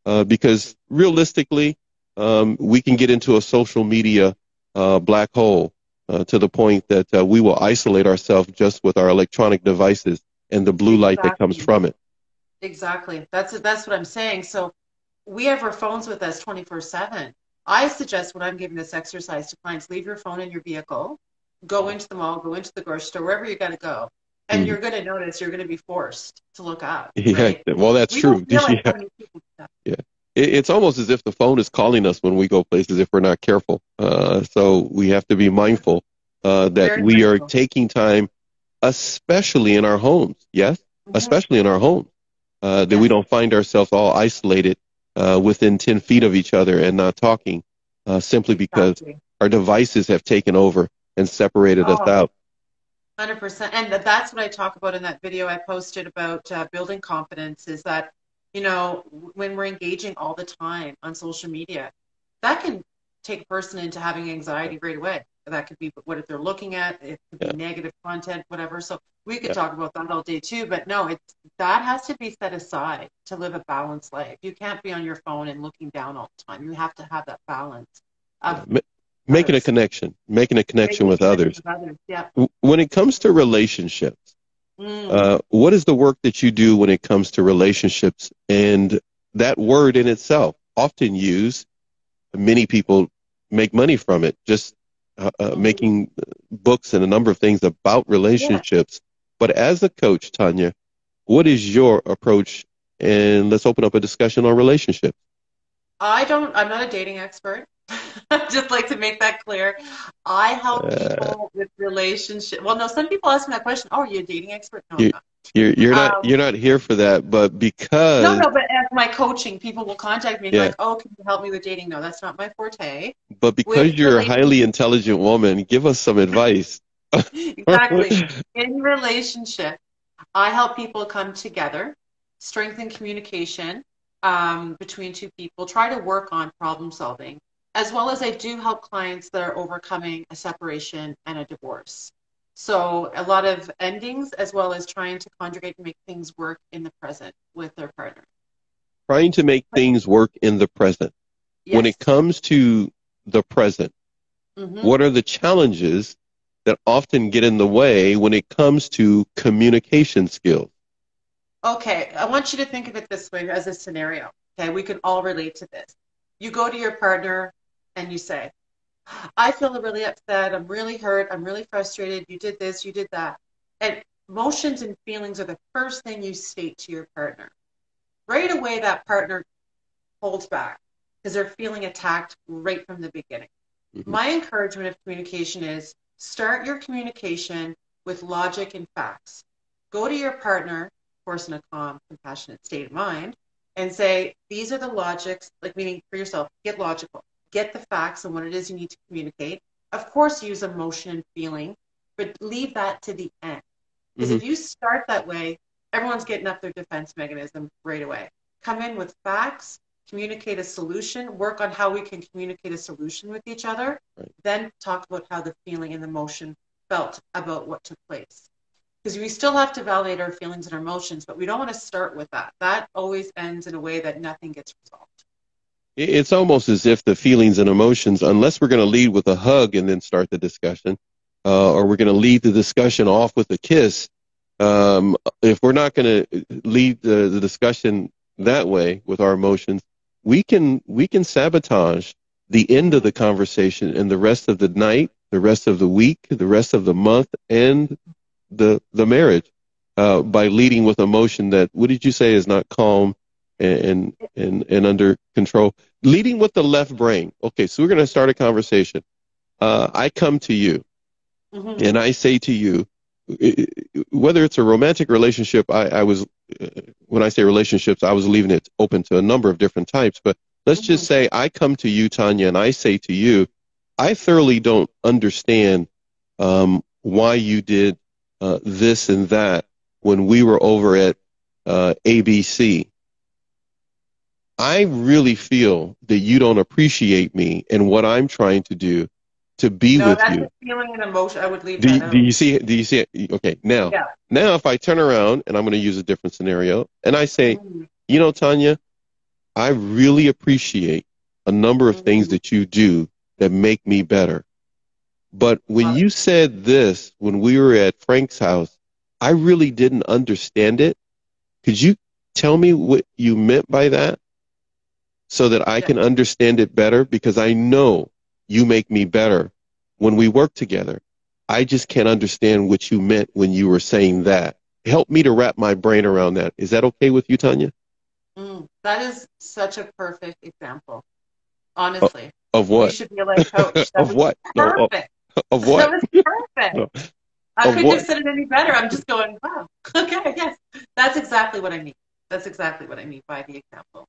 Uh, because realistically, um, we can get into a social media uh, black hole uh, to the point that uh, we will isolate ourselves just with our electronic devices and the blue light that comes from it. Exactly. That's that's what I'm saying. So we have our phones with us 24/7. I suggest when I'm giving this exercise to clients, leave your phone in your vehicle, go into the mall, go into the grocery store, wherever you got to go, and Mhm. you're going to notice you're going to be forced to look up. [LAUGHS] Yeah, Right? well, that's we true. Realize [LAUGHS] Yeah. people do that. It- it's almost as if the phone is calling us when we go places if we're not careful. Uh, so we have to be mindful uh, that Very we are taking time, especially in our homes. Yes, Mhm. especially in our homes, uh, that we don't find ourselves all isolated uh, within ten feet of each other and not talking, uh, simply because Exactly. our devices have taken over and separated us Oh. out. Hundred percent, and that's what I talk about in that video I posted about uh, building confidence. Is that you know when we're engaging all the time on social media, that can take a person into having anxiety right away. That could be what if they're looking at. It could be Yeah. negative content, whatever. So we could Yeah. talk about that all day too. But no, it's that has to be set aside to live a balanced life. You can't be on your phone and looking down all the time. You have to have that balance of Ma- making a connection, making a connection making with others. with others. Yeah. When it comes to relationships. Mm. Uh, what is the work that you do when it comes to relationships? And that word in itself, often used, many people make money from it, just uh, uh, making books and a number of things about relationships. But as a coach, Tanya, what is your approach? And let's open up a discussion on relationships. I don't, I'm not a dating expert. I'd [LAUGHS] just like to make that clear. I help people with relationship. Well, no, some people ask me that question. Oh, are you a dating expert? No, I'm You- not. You're, you're not Um, you're not here for that, but because No, no, but as my coaching, people will contact me and be Yeah. like, oh, can you help me with dating? No, that's not my forte. but because with you're a highly intelligent woman, give us some advice. exactly. [LAUGHS] In relationship, I help people come together, strengthen communication um, between two people, try to work on problem solving, as well as I do help clients that are overcoming a separation and a divorce. So a lot of endings, as well as trying to conjugate and make things work in the present with their partner. Trying to make things work in the present. When it comes to the present, Mhm. what are the challenges that often get in the way when it comes to communication skills? Okay, I want you to think of it this way as a scenario. Okay, we can all relate to this. You go to your partner and you say, I feel really upset. I'm really hurt. I'm really frustrated. You did this, you did that. And emotions and feelings are the first thing you state to your partner. Right away, that partner holds back because they're feeling attacked right from the beginning. Mhm. My encouragement of communication is start your communication with logic and facts. Go to your partner, of course, in a calm, compassionate state of mind, and say, These are the logics, like meaning for yourself, get logical, get the facts and what it is you need to communicate. Of course, use emotion and feeling, but leave that to the end. Because if mm-hmm. you start that way, everyone's getting up their defense mechanism right away. Come in with facts, communicate a solution, work on how we can communicate a solution with each other, Right. then talk about how the feeling and the emotion felt about what took place. Because we still have to validate our feelings and our emotions, but we don't want to start with that. That always ends in a way that nothing gets resolved. It- It's almost as if the feelings and emotions, unless we're going to lead with a hug and then start the discussion, uh, or we're going to lead the discussion off with a kiss, um, if we're not going to lead the, the discussion that way with our emotions, we can we can sabotage the end of the conversation and the rest of the night, the rest of the week, the rest of the month, and the the marriage uh, by leading with emotion that what did you say is not calm and and and under control. Leading with the left brain. Okay, so we're going to start a conversation. Uh, I come to you, mm-hmm. and I say to you, whether it's a romantic relationship, I, I was uh, when I say relationships, I was leaving it open to a number of different types. But let's mm-hmm. just say I come to you, Tanya, and I say to you, I thoroughly don't understand um, why you did uh, this and that when we were over at uh, ABC. I really feel that you don't appreciate me and what I'm trying to do to be no, with that's you. A feeling and emotion. I would leave. Do, do you see it? Do you see it? Okay, now, yeah. now if I turn around and I'm going to use a different scenario, and I say, mm-hmm. you know, Tanya, I really appreciate a number of mm-hmm. things that you do that make me better. But when you said this when we were at Frank's house, I really didn't understand it. Could you tell me what you meant by that so that I can understand it better? Because I know you make me better when we work together. I just can't understand what you meant when you were saying that. Help me to wrap my brain around that. Is that okay with you, Tanya? Mm, that is such a perfect example. Honestly. Of, of what? You should be like coach. [LAUGHS] of what? Perfect. No, of, of, what? That was perfect. no. I couldn't what? have said it any better. I'm just going, wow. [LAUGHS] Okay, yes. That's exactly what I mean. That's exactly what I mean by the example.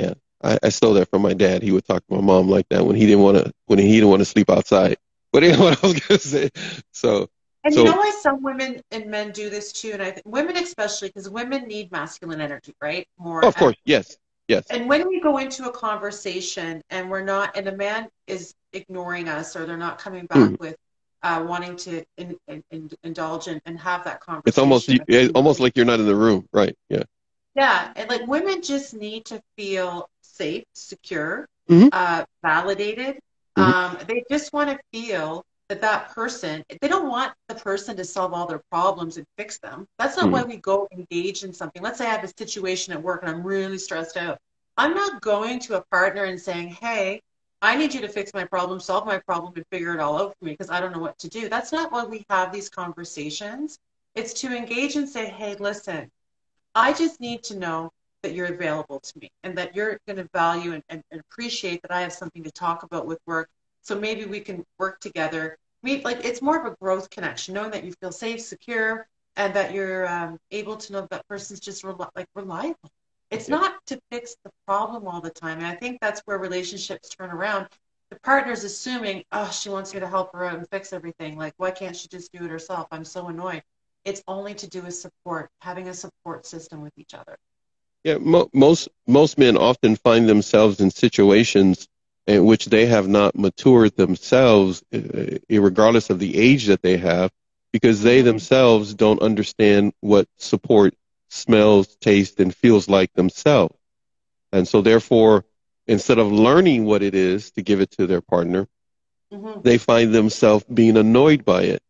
Yeah. I, I stole that from my dad. He would talk to my mom like that when he didn't want to when he didn't want to sleep outside. [LAUGHS] But anyway, [LAUGHS] what I was gonna say. So. And so, you know why some women and men do this too, and I think women especially because women need masculine energy, right? More. Of course, yes, yes. And when we go into a conversation and we're not, and a man is ignoring us or they're not coming back mm. with uh, wanting to in, in, in, indulge and, and have that conversation. It's almost it's almost like you're not in the room, right? Yeah. Yeah, and like women just need to feel safe, secure, mm-hmm. uh, validated. Mm-hmm. Um, they just want to feel that that person, they don't want the person to solve all their problems and fix them. That's not mm-hmm. why we go engage in something. Let's say I have a situation at work and I'm really stressed out. I'm not going to a partner and saying, hey, I need you to fix my problem, solve my problem, and figure it all out for me because I don't know what to do. That's not why we have these conversations. It's to engage and say, hey, listen, I just need to know that you're available to me and that you're going to value and, and, and, appreciate that I have something to talk about with work. So maybe we can work together. We, like it's more of a growth connection, knowing that you feel safe, secure, and that you're um, able to know that person's just re- like reliable. It's yeah. not to fix the problem all the time. And I think that's where relationships turn around. The partner's assuming, oh, she wants me to help her out and fix everything. Like, why can't she just do it herself? I'm so annoyed. It's only to do with support, having a support system with each other. Yeah, mo- most most men often find themselves in situations in which they have not matured themselves, uh, regardless of the age that they have, because they mm-hmm. themselves don't understand what support smells, tastes, and feels like themselves. And so, therefore, instead of learning what it is to give it to their partner, mm-hmm. they find themselves being annoyed by it,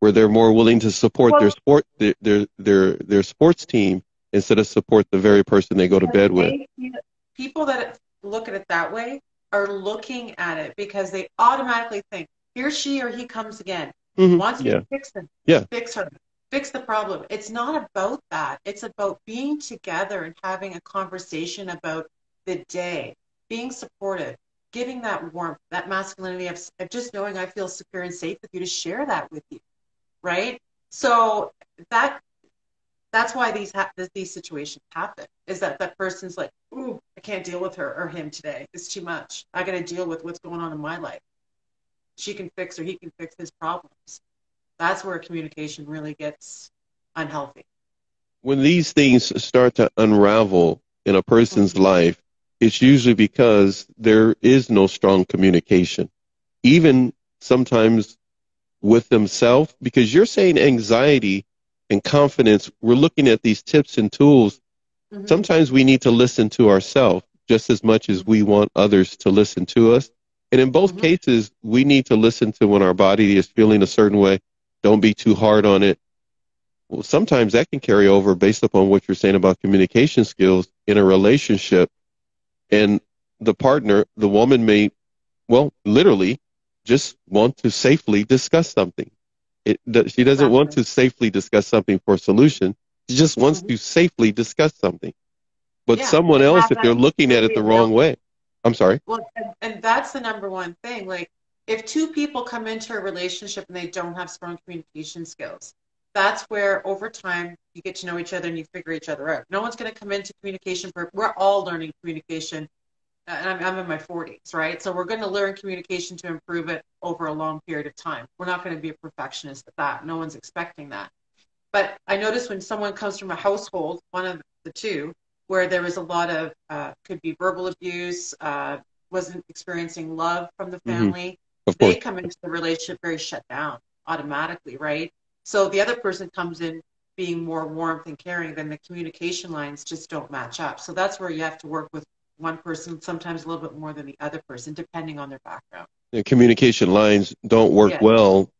where they're more willing to support well, their sport, their, their their their sports team instead of support the very person they go to bed with. People that look at it that way are looking at it because they automatically think, here she or he comes again, mm-hmm. wants me yeah. to fix them, yeah. fix her, fix the problem. It's not about that. It's about being together and having a conversation about the day, being supportive, giving that warmth, that masculinity of, of just knowing I feel secure and safe with you to share that with you, right? So that that's why these ha- these situations happen. Is that that person's like, ooh, I can't deal with her or him today. It's too much. I got to deal with what's going on in my life. She can fix or he can fix his problems. That's where communication really gets unhealthy. When these things start to unravel in a person's mm-hmm. life, it's usually because there is no strong communication, even sometimes with themselves. Because you're saying anxiety and confidence, we're looking at these tips and tools. Mm-hmm. Sometimes we need to listen to ourselves just as much as we want others to listen to us. And in both mm-hmm. cases, we need to listen to when our body is feeling a certain way. Don't be too hard on it. well, sometimes that can carry over based upon what you're saying about communication skills in a relationship. And the partner, the woman may, well, literally just want to safely discuss something. It, she doesn't want to safely discuss something for a solution. She just wants mm-hmm. to safely discuss something. But yeah, someone else, if they're looking at it the wrong way, I'm sorry. Well, and, and that's the number one thing. Like, if two people come into a relationship and they don't have strong communication skills, that's where over time you get to know each other and you figure each other out. No one's going to come into communication. We're all learning communication. And I'm, I'm in my 40s, right? So we're going to learn communication to improve it over a long period of time. We're not going to be a perfectionist at that. No one's expecting that. But I notice when someone comes from a household, one of the two, where there was a lot of uh, could be verbal abuse, uh, wasn't experiencing love from the mm-hmm. family, mm-hmm. they come into the relationship very shut down automatically, right? So the other person comes in being more warmth and caring, then the communication lines just don't match up. So that's where you have to work with one person, sometimes a little bit more than the other person, depending on their background. The communication lines don't work yeah. well.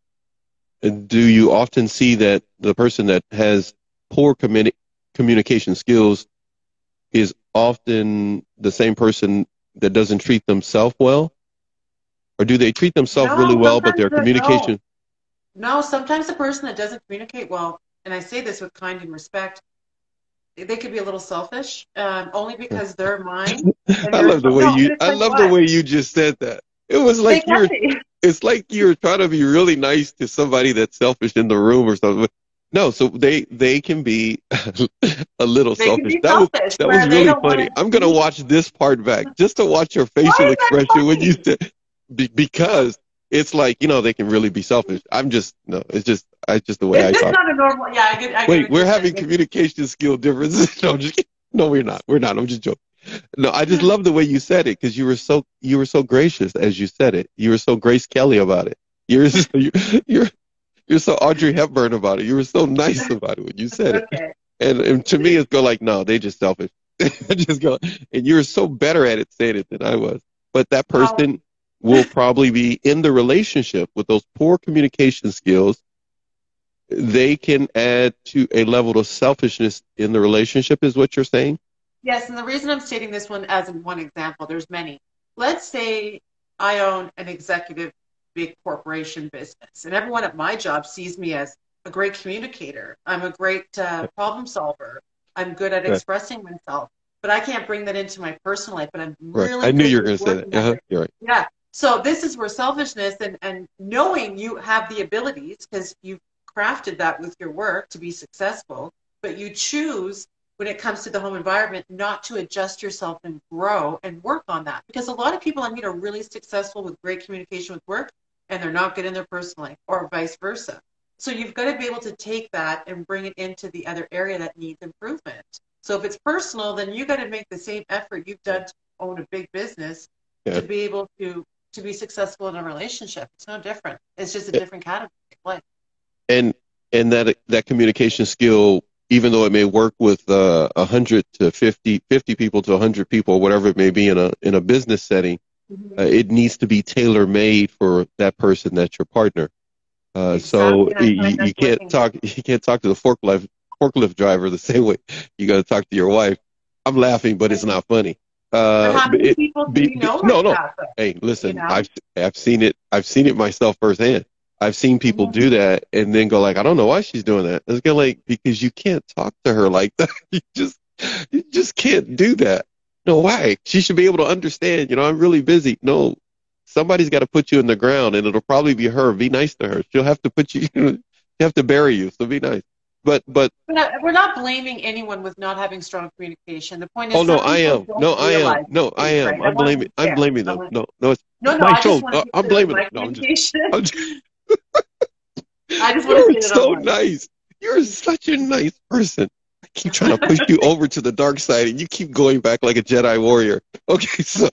Do you often see that the person that has poor communi- communication skills is often the same person that doesn't treat themselves well? Or do they treat themselves no, really well, but their communication? No. no, sometimes the person that doesn't communicate well, and I say this with kind and respect, they could be a little selfish, um, only [LAUGHS] because they're mine. I love the way no, you. I love what? the way you just said that. It was like you're. [LAUGHS] It's like you're trying to be really nice to somebody that's selfish in the room or something. No, so they they can be [LAUGHS] a little they selfish. That selfish, was that was really funny. I'm gonna watch this part back just to watch your facial expression when you said be, because it's like you know they can really be selfish. I'm just no, it's just it's just the way it's I talk. not a normal. Yeah, I get. I Wait, we're having communication skill differences. [LAUGHS] no, just no, we're not. We're not. I'm just joking. No, I just hmm. love the way you said it because you were so you were so gracious as you said it. You were so Grace Kelly about it. You're [LAUGHS] so, you're, you're you're so Audrey Hepburn about it. You were so nice about it when you said [LAUGHS] okay. it. And, and to me, it's go like, no, they just selfish. just go, and you're so better at it saying it than I was. But that oh. person will probably be in the relationship with those poor communication skills. They can add to a level of selfishness in the relationship, is what you're saying? Yes, and the reason I'm stating this one as one example, there's many. Let's say I own an executive big corporation business. And everyone at my job sees me as a great communicator. I'm a great uh, problem solver. I'm good at right. expressing myself. But I can't bring that into my personal life. But I'm right. really. I knew you were going to say that. Uh-huh. You're right. Yeah. So this is where selfishness and, and knowing you have the abilities because you've crafted that with your work to be successful, but you choose when it comes to the home environment not to adjust yourself and grow and work on that because a lot of people i meet are really successful with great communication with work and they're not good in their personal life or vice versa. So you've got to be able to take that and bring it into the other area that needs improvement. So if it's personal, then you've got to make the same effort you've done to own a big business yeah. to be able to to be successful in a relationship. It's no different. It's just a different category. Like, and and that that communication skill, even though it may work with uh, 100 to 50, 50 people to 100 people, whatever it may be in a in a business setting, uh, it needs to be tailor made for that person that's your partner. Uh, exactly. So you, you can't talk you can't talk to the forklift forklift driver the same way you got to talk to your wife. I'm laughing, but it's not funny. Uh, how many people do you know? No, no. Hey, listen, you know? I've I've seen it. I've seen it myself firsthand. I've seen people mm-hmm. do that and then go like, I don't know why she's doing that. It's go like because you can't talk to her like that. [LAUGHS] You just you just can't do that. No, why? She should be able to understand, you know, I'm really busy. No, somebody's got to put you in the ground and it'll probably be her. Be nice to her. She'll have to put you, [LAUGHS] you have to bury you. So be nice. But, but we're not blaming anyone with not having strong communication. The point is, oh no, I am. No, I am. No, I am. I'm blaming. I'm blaming them. No, no, it's no, no. My show. Uh, I'm blaming them. No, I'm just. I'm just [LAUGHS] I just [LAUGHS] want to say so nice. You're such a nice person keep trying to push you over to the dark side, and you keep going back like a Jedi warrior. [LAUGHS] Okay, so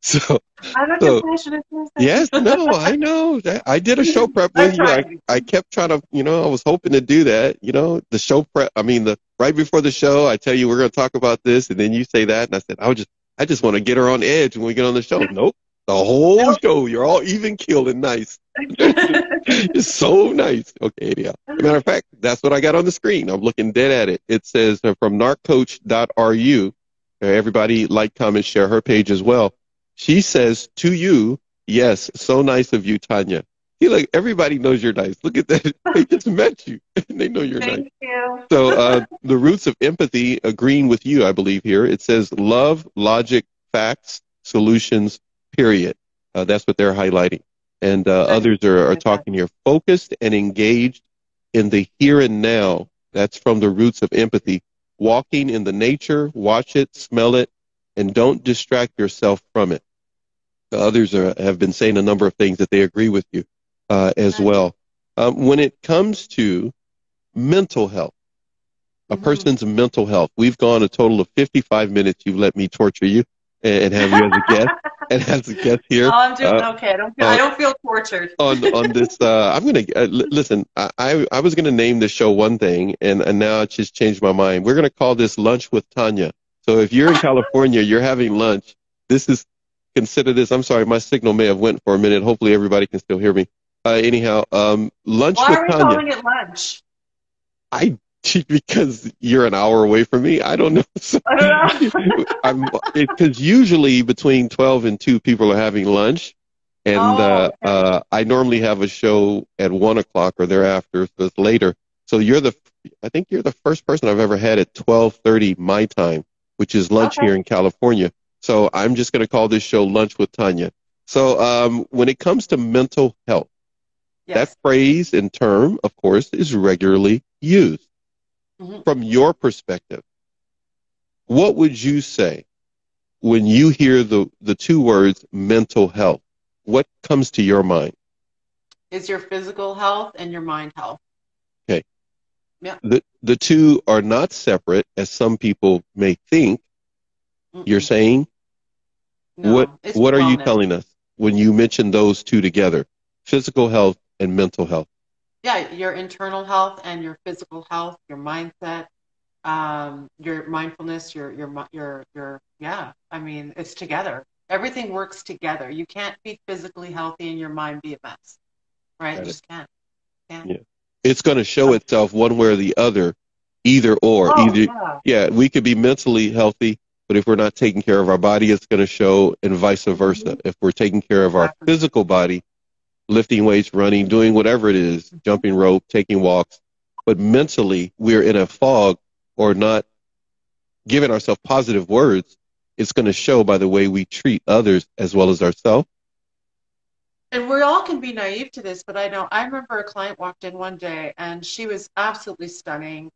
so I'm a so, compassionate. Yes, no, I know. I did a show [LAUGHS] prep with you. I, I kept trying to, you know, I was hoping to do that. You know, the show prep. I mean, the right before the show, I tell you we're going to talk about this, and then you say that, and I said I would just, I just want to get her on edge when we get on the show. nope, the whole nope. show, you're all even killed and nice. [LAUGHS] it's so nice. Okay, yeah. matter of fact, that's what I got on the screen. I'm looking dead at it. It says uh, from narccoach.ru. Uh, everybody like, comment, share her page as well. She says to you, yes, so nice of you, Tanya. He like everybody knows you're nice. Look at that. [LAUGHS] They just met you [LAUGHS] they know you're Thank nice. you. So uh, the roots of empathy agreeing with you, I believe here. It says love, logic, facts, solutions, period. Uh, that's what they're highlighting. And uh, others are, are talking here. Focused and engaged in the here and now. That's from the roots of empathy. Walking in the nature, watch it, smell it, and don't distract yourself from it. The others are, have been saying a number of things that they agree with you uh, as well. Um, when it comes to mental health, a Mm-hmm. person's mental health, we've gone a total of 55 minutes. You've let me torture you and, and have you as a guest [LAUGHS] [LAUGHS] and as a guest here. Oh, I'm doing Uh, okay. I don't feel, uh, I don't feel tortured. [LAUGHS] on on this uh i'm gonna uh, li- listen I, I i was gonna name the show one thing and and now i just changed my mind we're gonna call this lunch with tanya so if you're in california you're having lunch this is consider this i'm sorry my signal may have went for a minute hopefully everybody can still hear me uh anyhow um lunch Why with Tanya. Why are we tanya calling it lunch? i [LAUGHS] because you're an hour away from me i don't know [LAUGHS] So- I don't know. [LAUGHS] I'm because usually between twelve and two people are having lunch, and Oh, uh, okay. uh, I normally have a show at one o'clock or thereafter, so it's later. So you're the, I think you're the first person I've ever had at twelve thirty my time, which is lunch Okay. here in California. So I'm just going to call this show Lunch with Tanya. So um, when it comes to mental health, yes. that phrase and term, of course, is regularly used. Mhm. From your perspective, what would you say when you hear the, the two words mental health? What comes to your mind? Is your physical health and your mind health. Okay. Yeah. The, the two are not separate, as some people may think. You're saying? No, what what are you telling us when you mention those two together? Physical health and mental health. Yeah, your internal health and your physical health, your mindset, um, your mindfulness, your your your your yeah. I mean, it's together. Everything works together. You can't be physically healthy and your mind be a mess, right? Got You it. just can't. can't. Yeah. It's going to show itself one way or the other, either or. Oh, either yeah. yeah, we could be mentally healthy, but if we're not taking care of our body, it's going to show, and vice versa. Mhm. If we're taking care of our physical body, lifting weights, running, doing whatever it is, jumping rope, taking walks, but mentally we're in a fog or not giving ourselves positive words, it's going to show by the way we treat others as well as ourselves. And we all can be naive to this, but I know I remember a client walked in one day and she was absolutely stunning,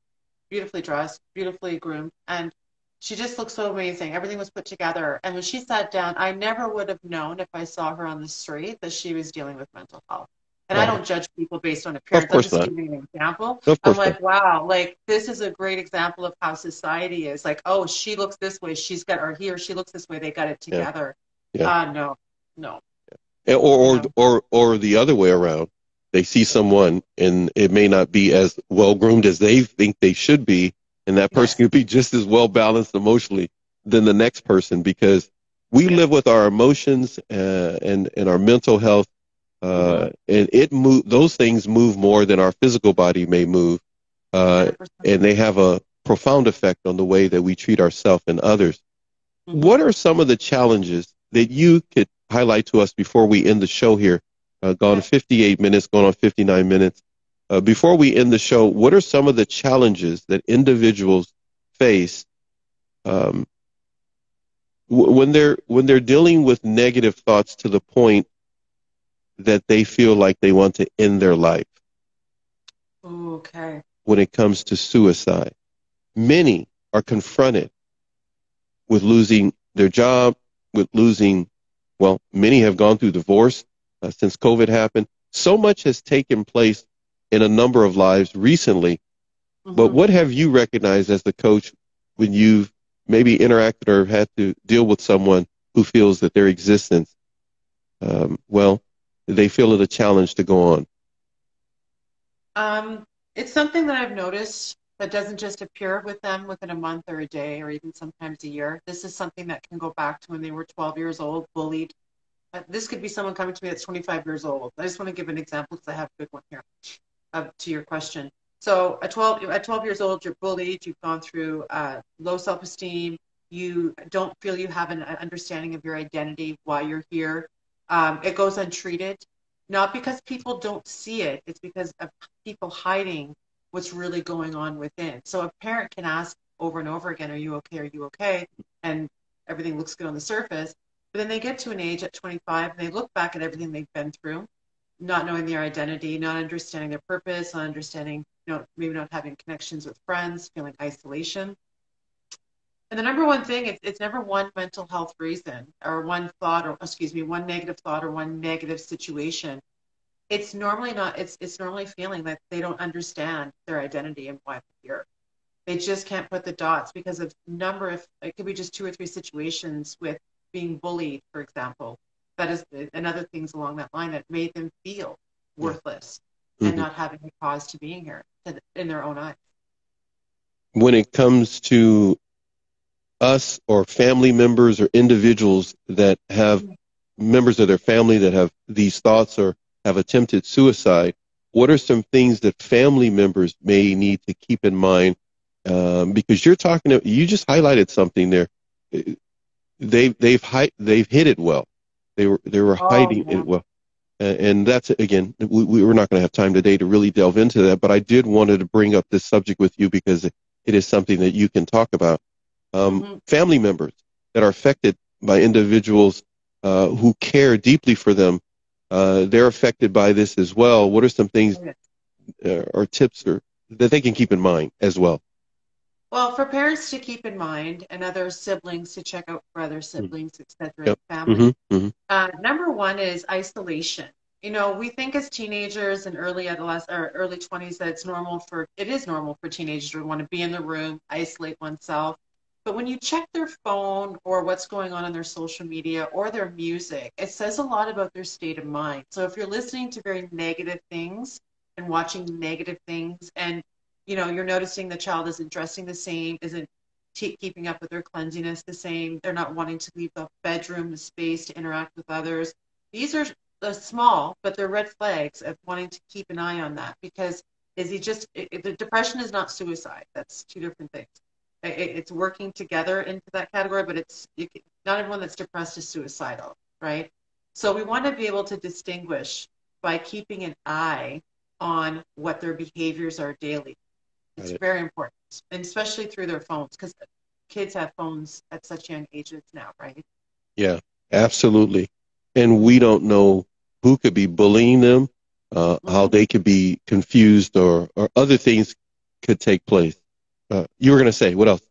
beautifully dressed, beautifully groomed, and she just looked so amazing. Everything was put together. And when she sat down, I never would have known if I saw her on the street that she was dealing with mental health. And I don't judge people based on appearance. course I'm just not. giving an example. I'm like, wow, like this is a great example of how society is. Like, oh, she looks this way, she's got, or he or she looks this way, they got it together. Yeah. Uh, no, no. And- or or, Yeah. or or the other way around. They see someone and it may not be as well groomed as they think they should be, and that person Yes. could be just as well balanced emotionally than the next person because we Yeah. live with our emotions uh, and and our mental health, uh, Mm-hmm. and it move those things move more than our physical body may move, uh, and they have a profound effect on the way that we treat ourselves and others. Mhm. What are some of the challenges that you could highlight to us before we end the show here? Uh, gone 58 minutes, going on 59 minutes. Uh, before we end the show, what are some of the challenges that individuals face um, w- when they're when they're dealing with negative thoughts to the point that they feel like they want to end their life? Okay. when it comes to suicide. Many are confronted with losing their job, with losing, well, many have gone through divorce uh, since COVID happened. So much has taken place in a number of lives recently. But Mhm. what have you recognized as the coach when you've maybe interacted or had to deal with someone who feels that their existence, um, well, they feel it a challenge to go on? Um, it's something that I've noticed that doesn't just appear with them within a month or a day or even sometimes a year. This is something that can go back to when they were 12 years old, bullied, uh, this could be someone coming to me that's 25 years old. I just want to give an example because I have a good one here uh, to your question. So at 12, at 12 years old, you're bullied, you've gone through uh, low self-esteem, you don't feel you have an understanding of your identity, why you're here. Um, it goes untreated, not because people don't see it, it's because of people hiding what's really going on within. So a parent can ask over and over again, are you okay? Are you okay? And everything looks good on the surface. But then they get to an age at 25 and they look back at everything they've been through, not knowing their identity, not understanding their purpose, not understanding you know, maybe not having connections with friends, feeling isolation. And the number one thing, it's, it's never one mental health reason or one thought or, excuse me, one negative thought or one negative situation. It's normally not, it's, it's normally feeling that they don't understand their identity and why they're here. They just can't put the dots because of number of, it could be just two or three situations with being bullied, for example. That is, and other things along that line that made them feel worthless mm-hmm. and not having a cause to being here in their own eyes. When it comes to us or family members or individuals that have mm-hmm. members of their family that have these thoughts or have attempted suicide, what are some things that family members may need to keep in mind? Um, because you're talking, you just highlighted something there. They've they've they've hit it well. They were they were oh, hiding yeah. it well and that's again we, we are not going to have time today to really delve into that but i did wanted to bring up this subject with you because it is something that you can talk about. Um, mm-hmm. family members that are affected by individuals uh, who care deeply for them uh, they're affected by this as well. What are some things uh, or tips or that they can keep in mind as well well, for parents to keep in mind and other siblings to check out for other mm-hmm. siblings, etc., yep. family. Mm-hmm. Mm-hmm. Uh, number one is isolation. You know, we think as teenagers and early adolescent or early 20s that it's normal for it is normal for teenagers to want to be in the room, isolate oneself. But when you check their phone or what's going on in their social media or their music, it says a lot about their state of mind. So if you're listening to very negative things and watching negative things and you know, you're noticing the child isn't dressing the same, isn't t- keeping up with their cleanliness the same. They're not wanting to leave the bedroom, the space to interact with others. These are uh, small, but they're red flags of wanting to keep an eye on that because is he just, it, the depression is not suicide. That's two different things. It, it's working together into that category, but it's can, not everyone that's depressed is suicidal, right? So we want to be able to distinguish by keeping an eye on what their behaviors are daily. It's very important, and especially through their phones, because kids have phones at such young ages now, right? Yeah, absolutely. And we don't know who could be bullying them, uh, mm-hmm. how they could be confused, or or other things could take place. Uh, you were going to say what else?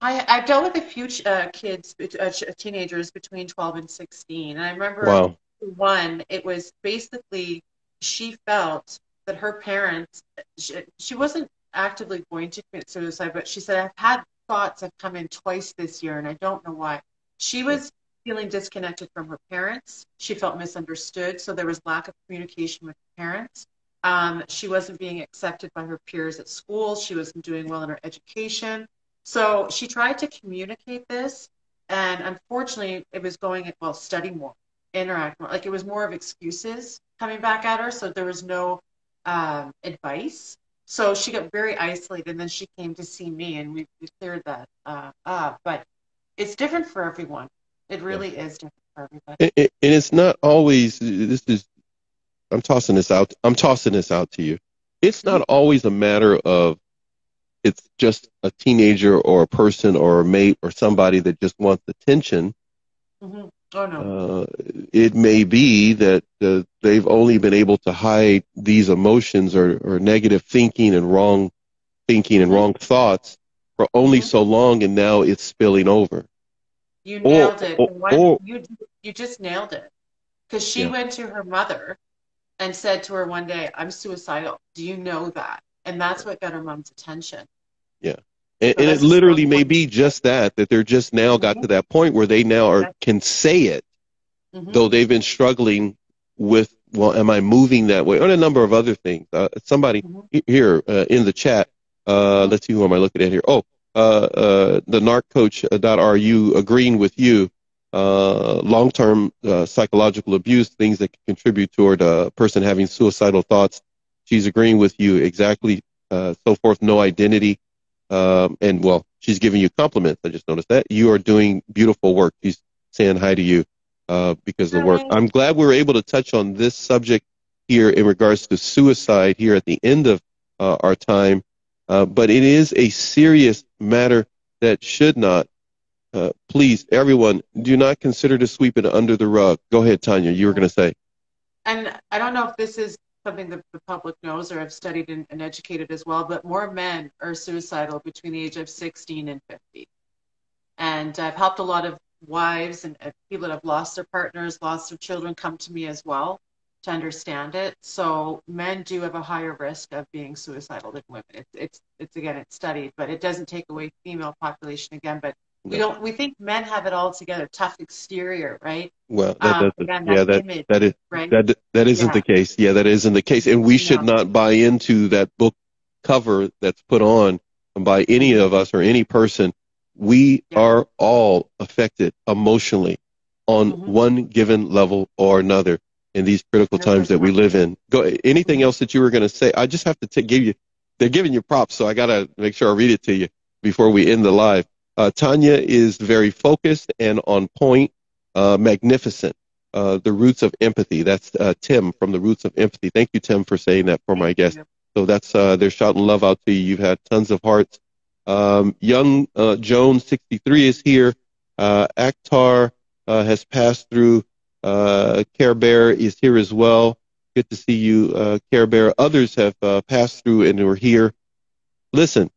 I, I've dealt with a few uh, kids, uh, teenagers between 12 and 16. And I remember wow. one, it was basically she felt that her parents, she, she wasn't actively going to commit suicide, but she said, I've had thoughts have come in twice this year, and I don't know why. She was feeling disconnected from her parents. She felt misunderstood, so there was lack of communication with her parents. Um, she wasn't being accepted by her peers at school. She wasn't doing well in her education. So she tried to communicate this, and unfortunately, it was going well, study more, interact more. Like it was more of excuses coming back at her. So there was no um, advice. So she got very isolated, and then she came to see me, and we, we cleared that uh, up. But it's different for everyone. It really yeah. is different for everybody. And, and it's not always. This is. I'm tossing this out. I'm tossing this out to you. It's not mm-hmm. always a matter of. It's just a teenager or a person or a mate or somebody that just wants attention. Mm-hmm. Oh, no. Uh, it may be that uh, they've only been able to hide these emotions or, or negative thinking and wrong thinking and wrong thoughts for only so long, and now it's spilling over. You nailed or, it. Or, or, you, you just nailed it. Because she yeah. went to her mother and said to her one day, I'm suicidal. Do you know that? And that's what got her mom's attention. Yeah. And, and it literally may be just that, that they're just now mm-hmm. got to that point where they now are can say it, mm-hmm. though they've been struggling with, well, am I moving that way? And a number of other things. Uh, somebody mm-hmm. here uh, in the chat, uh, mm-hmm. let's see who am I looking at here. Oh, uh, uh, the narccoach.ru agreeing with you. uh, long-term uh, psychological abuse, things that can contribute toward a person having suicidal thoughts. She's agreeing with you exactly, uh, so forth, no identity. Um, and well, she's giving you compliments. I just noticed that you are doing beautiful work. She's saying hi to you, uh, because of the work. I'm glad we were able to touch on this subject here in regards to suicide here at the end of uh, our time. Uh, but it is a serious matter that should not uh, please, everyone, do not consider to sweep it under the rug. Go ahead, Tanya. You were going to say. And I don't know if this is something that the public knows or have studied and, and, educated as well, but more men are suicidal between the age of 16 and 50. And I've helped a lot of wives and uh, people that have lost their partners, lost their children come to me as well to understand it. So men do have a higher risk of being suicidal than women. It's, it's, it's again, it's studied, but it doesn't take away female population again. But we don't we think men have it all together tough exterior right? Well that, um, again, yeah that image, that is right? that that isn't yeah. the case. Yeah that isn't the case. And we should not buy into that book cover that's put on by any of us or any person. We yeah. are all affected emotionally on mm-hmm. one given level or another in these critical times that we live in. Go anything else that you were going to say? I just have to t- give you they're giving you props so i got to make sure i read it to you before we end the live uh, Tanya is very focused and on point, uh, magnificent. Uh, the roots of empathy. That's uh, Tim from the roots of empathy. Thank you, Tim, for saying that for my guest. So that's uh, they're shouting love out to you. You've had tons of hearts. Um, young uh, Jones, 63, is here. Akhtar has passed through. Care Bear is here as well. Good to see you, Care Bear. Others have passed through and are here. Listen,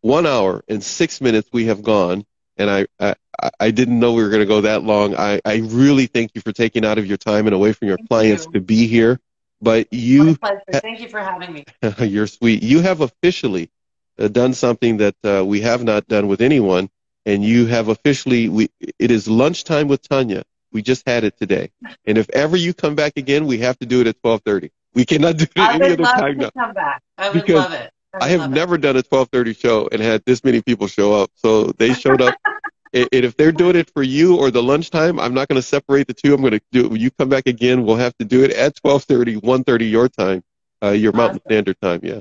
one hour and six minutes we have gone, and I I, I didn't know we were going to go that long. I, I really thank you for taking out of your time and away from your thank clients you. to be here. But you, thank you for having me. [LAUGHS] you're sweet. You have officially uh, done something that uh, we have not done with anyone, and you have officially. We it is lunchtime with Tanya. We just had it today, and if ever you come back again, we have to do it at twelve thirty. We cannot do it I any other time now. Come back. I would because love it. I, have never it. done a 12:30 show and had this many people show up. So they showed up. [LAUGHS] and if they're doing it for you or the lunchtime, I'm not going to separate the two. I'm going to do it. When you come back again, we'll have to do it at 12:30, 1:30 your time, uh, your awesome. Mountain Standard Time. Yeah.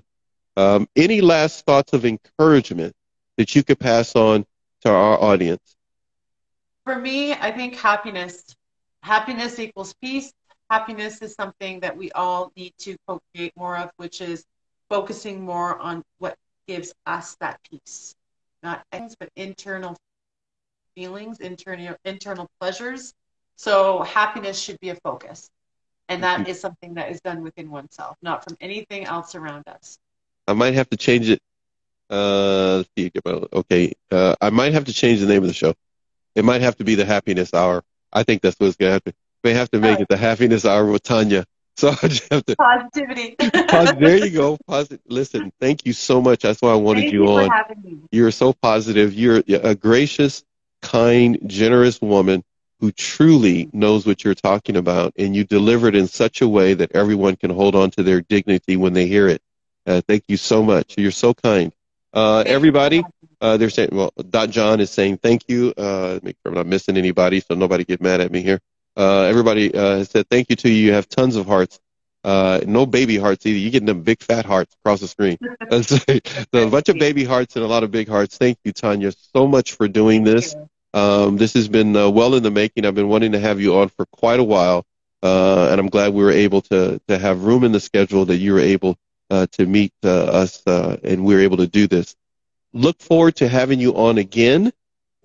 Um, any last thoughts of encouragement that you could pass on to our audience? For me, I think happiness. Happiness equals peace. Happiness is something that we all need to co-create more of, which is focusing more on what gives us that peace, not things, but internal feelings, internal internal pleasures. So happiness should be a focus, and that mm-hmm. something that is done within oneself, not from anything else around us. I might have to change it. Uh, let's see what okay, uh, I might have to change the name of the show. It might have to be the Happiness Hour. I think that's what it's gonna have to. May have to make it the Happiness Hour with Tanya. [LAUGHS] So I just have to positivity. [LAUGHS] there you go. Positive. Listen, thank you so much. That's why I wanted thank you, you on. You're so positive. You're a gracious, kind, generous woman who truly knows what you're talking about, and you deliver it in such a way that everyone can hold on to their dignity when they hear it. Uh, thank you so much. You're so kind. Uh, everybody, uh, they're saying, well, Dot John is saying thank you. Uh, make sure I'm not missing anybody, so nobody get mad at me here. Uh, everybody uh, said thank you to you. You have tons of hearts. Uh, no baby hearts either. You're getting them big fat hearts across the screen. [LAUGHS] so a bunch of baby hearts and a lot of big hearts. Thank you, Tanya, so much for doing this. Um, this has been uh, well in the making. I've been wanting to have you on for quite a while, uh, and I'm glad we were able to to have room in the schedule that you were able uh, to meet uh, us, uh, and we were able to do this. Look forward to having you on again.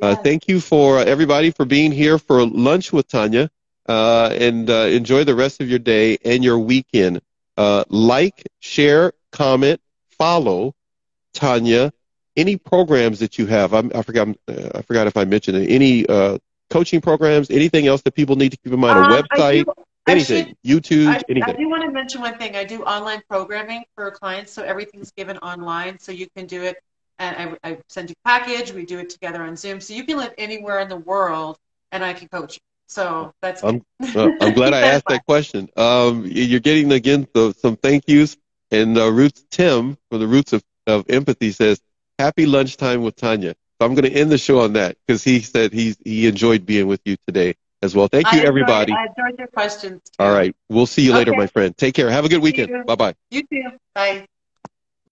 Uh, thank you for uh, everybody for being here for lunch with Tanya uh, and uh, enjoy the rest of your day and your weekend. Uh, like, share, comment, follow Tanya. Any programs that you have, I'm, i forgot. Uh, I forgot if I mentioned it. Any uh, coaching programs, anything else that people need to keep in mind? A um, website, anything, should, YouTube, I, anything. I do want to mention one thing. I do online programming for clients, so everything's given online, so you can do it. And I, I send you a package. We do it together on Zoom, so you can live anywhere in the world, and I can coach you. So that's. I'm, uh, I'm [LAUGHS] glad I asked that question. Um, you're getting again the, some thank yous, and uh, Roots Tim from the Roots of, of Empathy says, "Happy lunchtime with Tanya." So I'm going to end the show on that because he said he's he enjoyed being with you today as well. Thank you, I enjoyed- everybody. I enjoyed your questions. too. All right. We'll see you later, Okay. my friend. Take care. Have a good weekend. Bye bye. You too. Bye.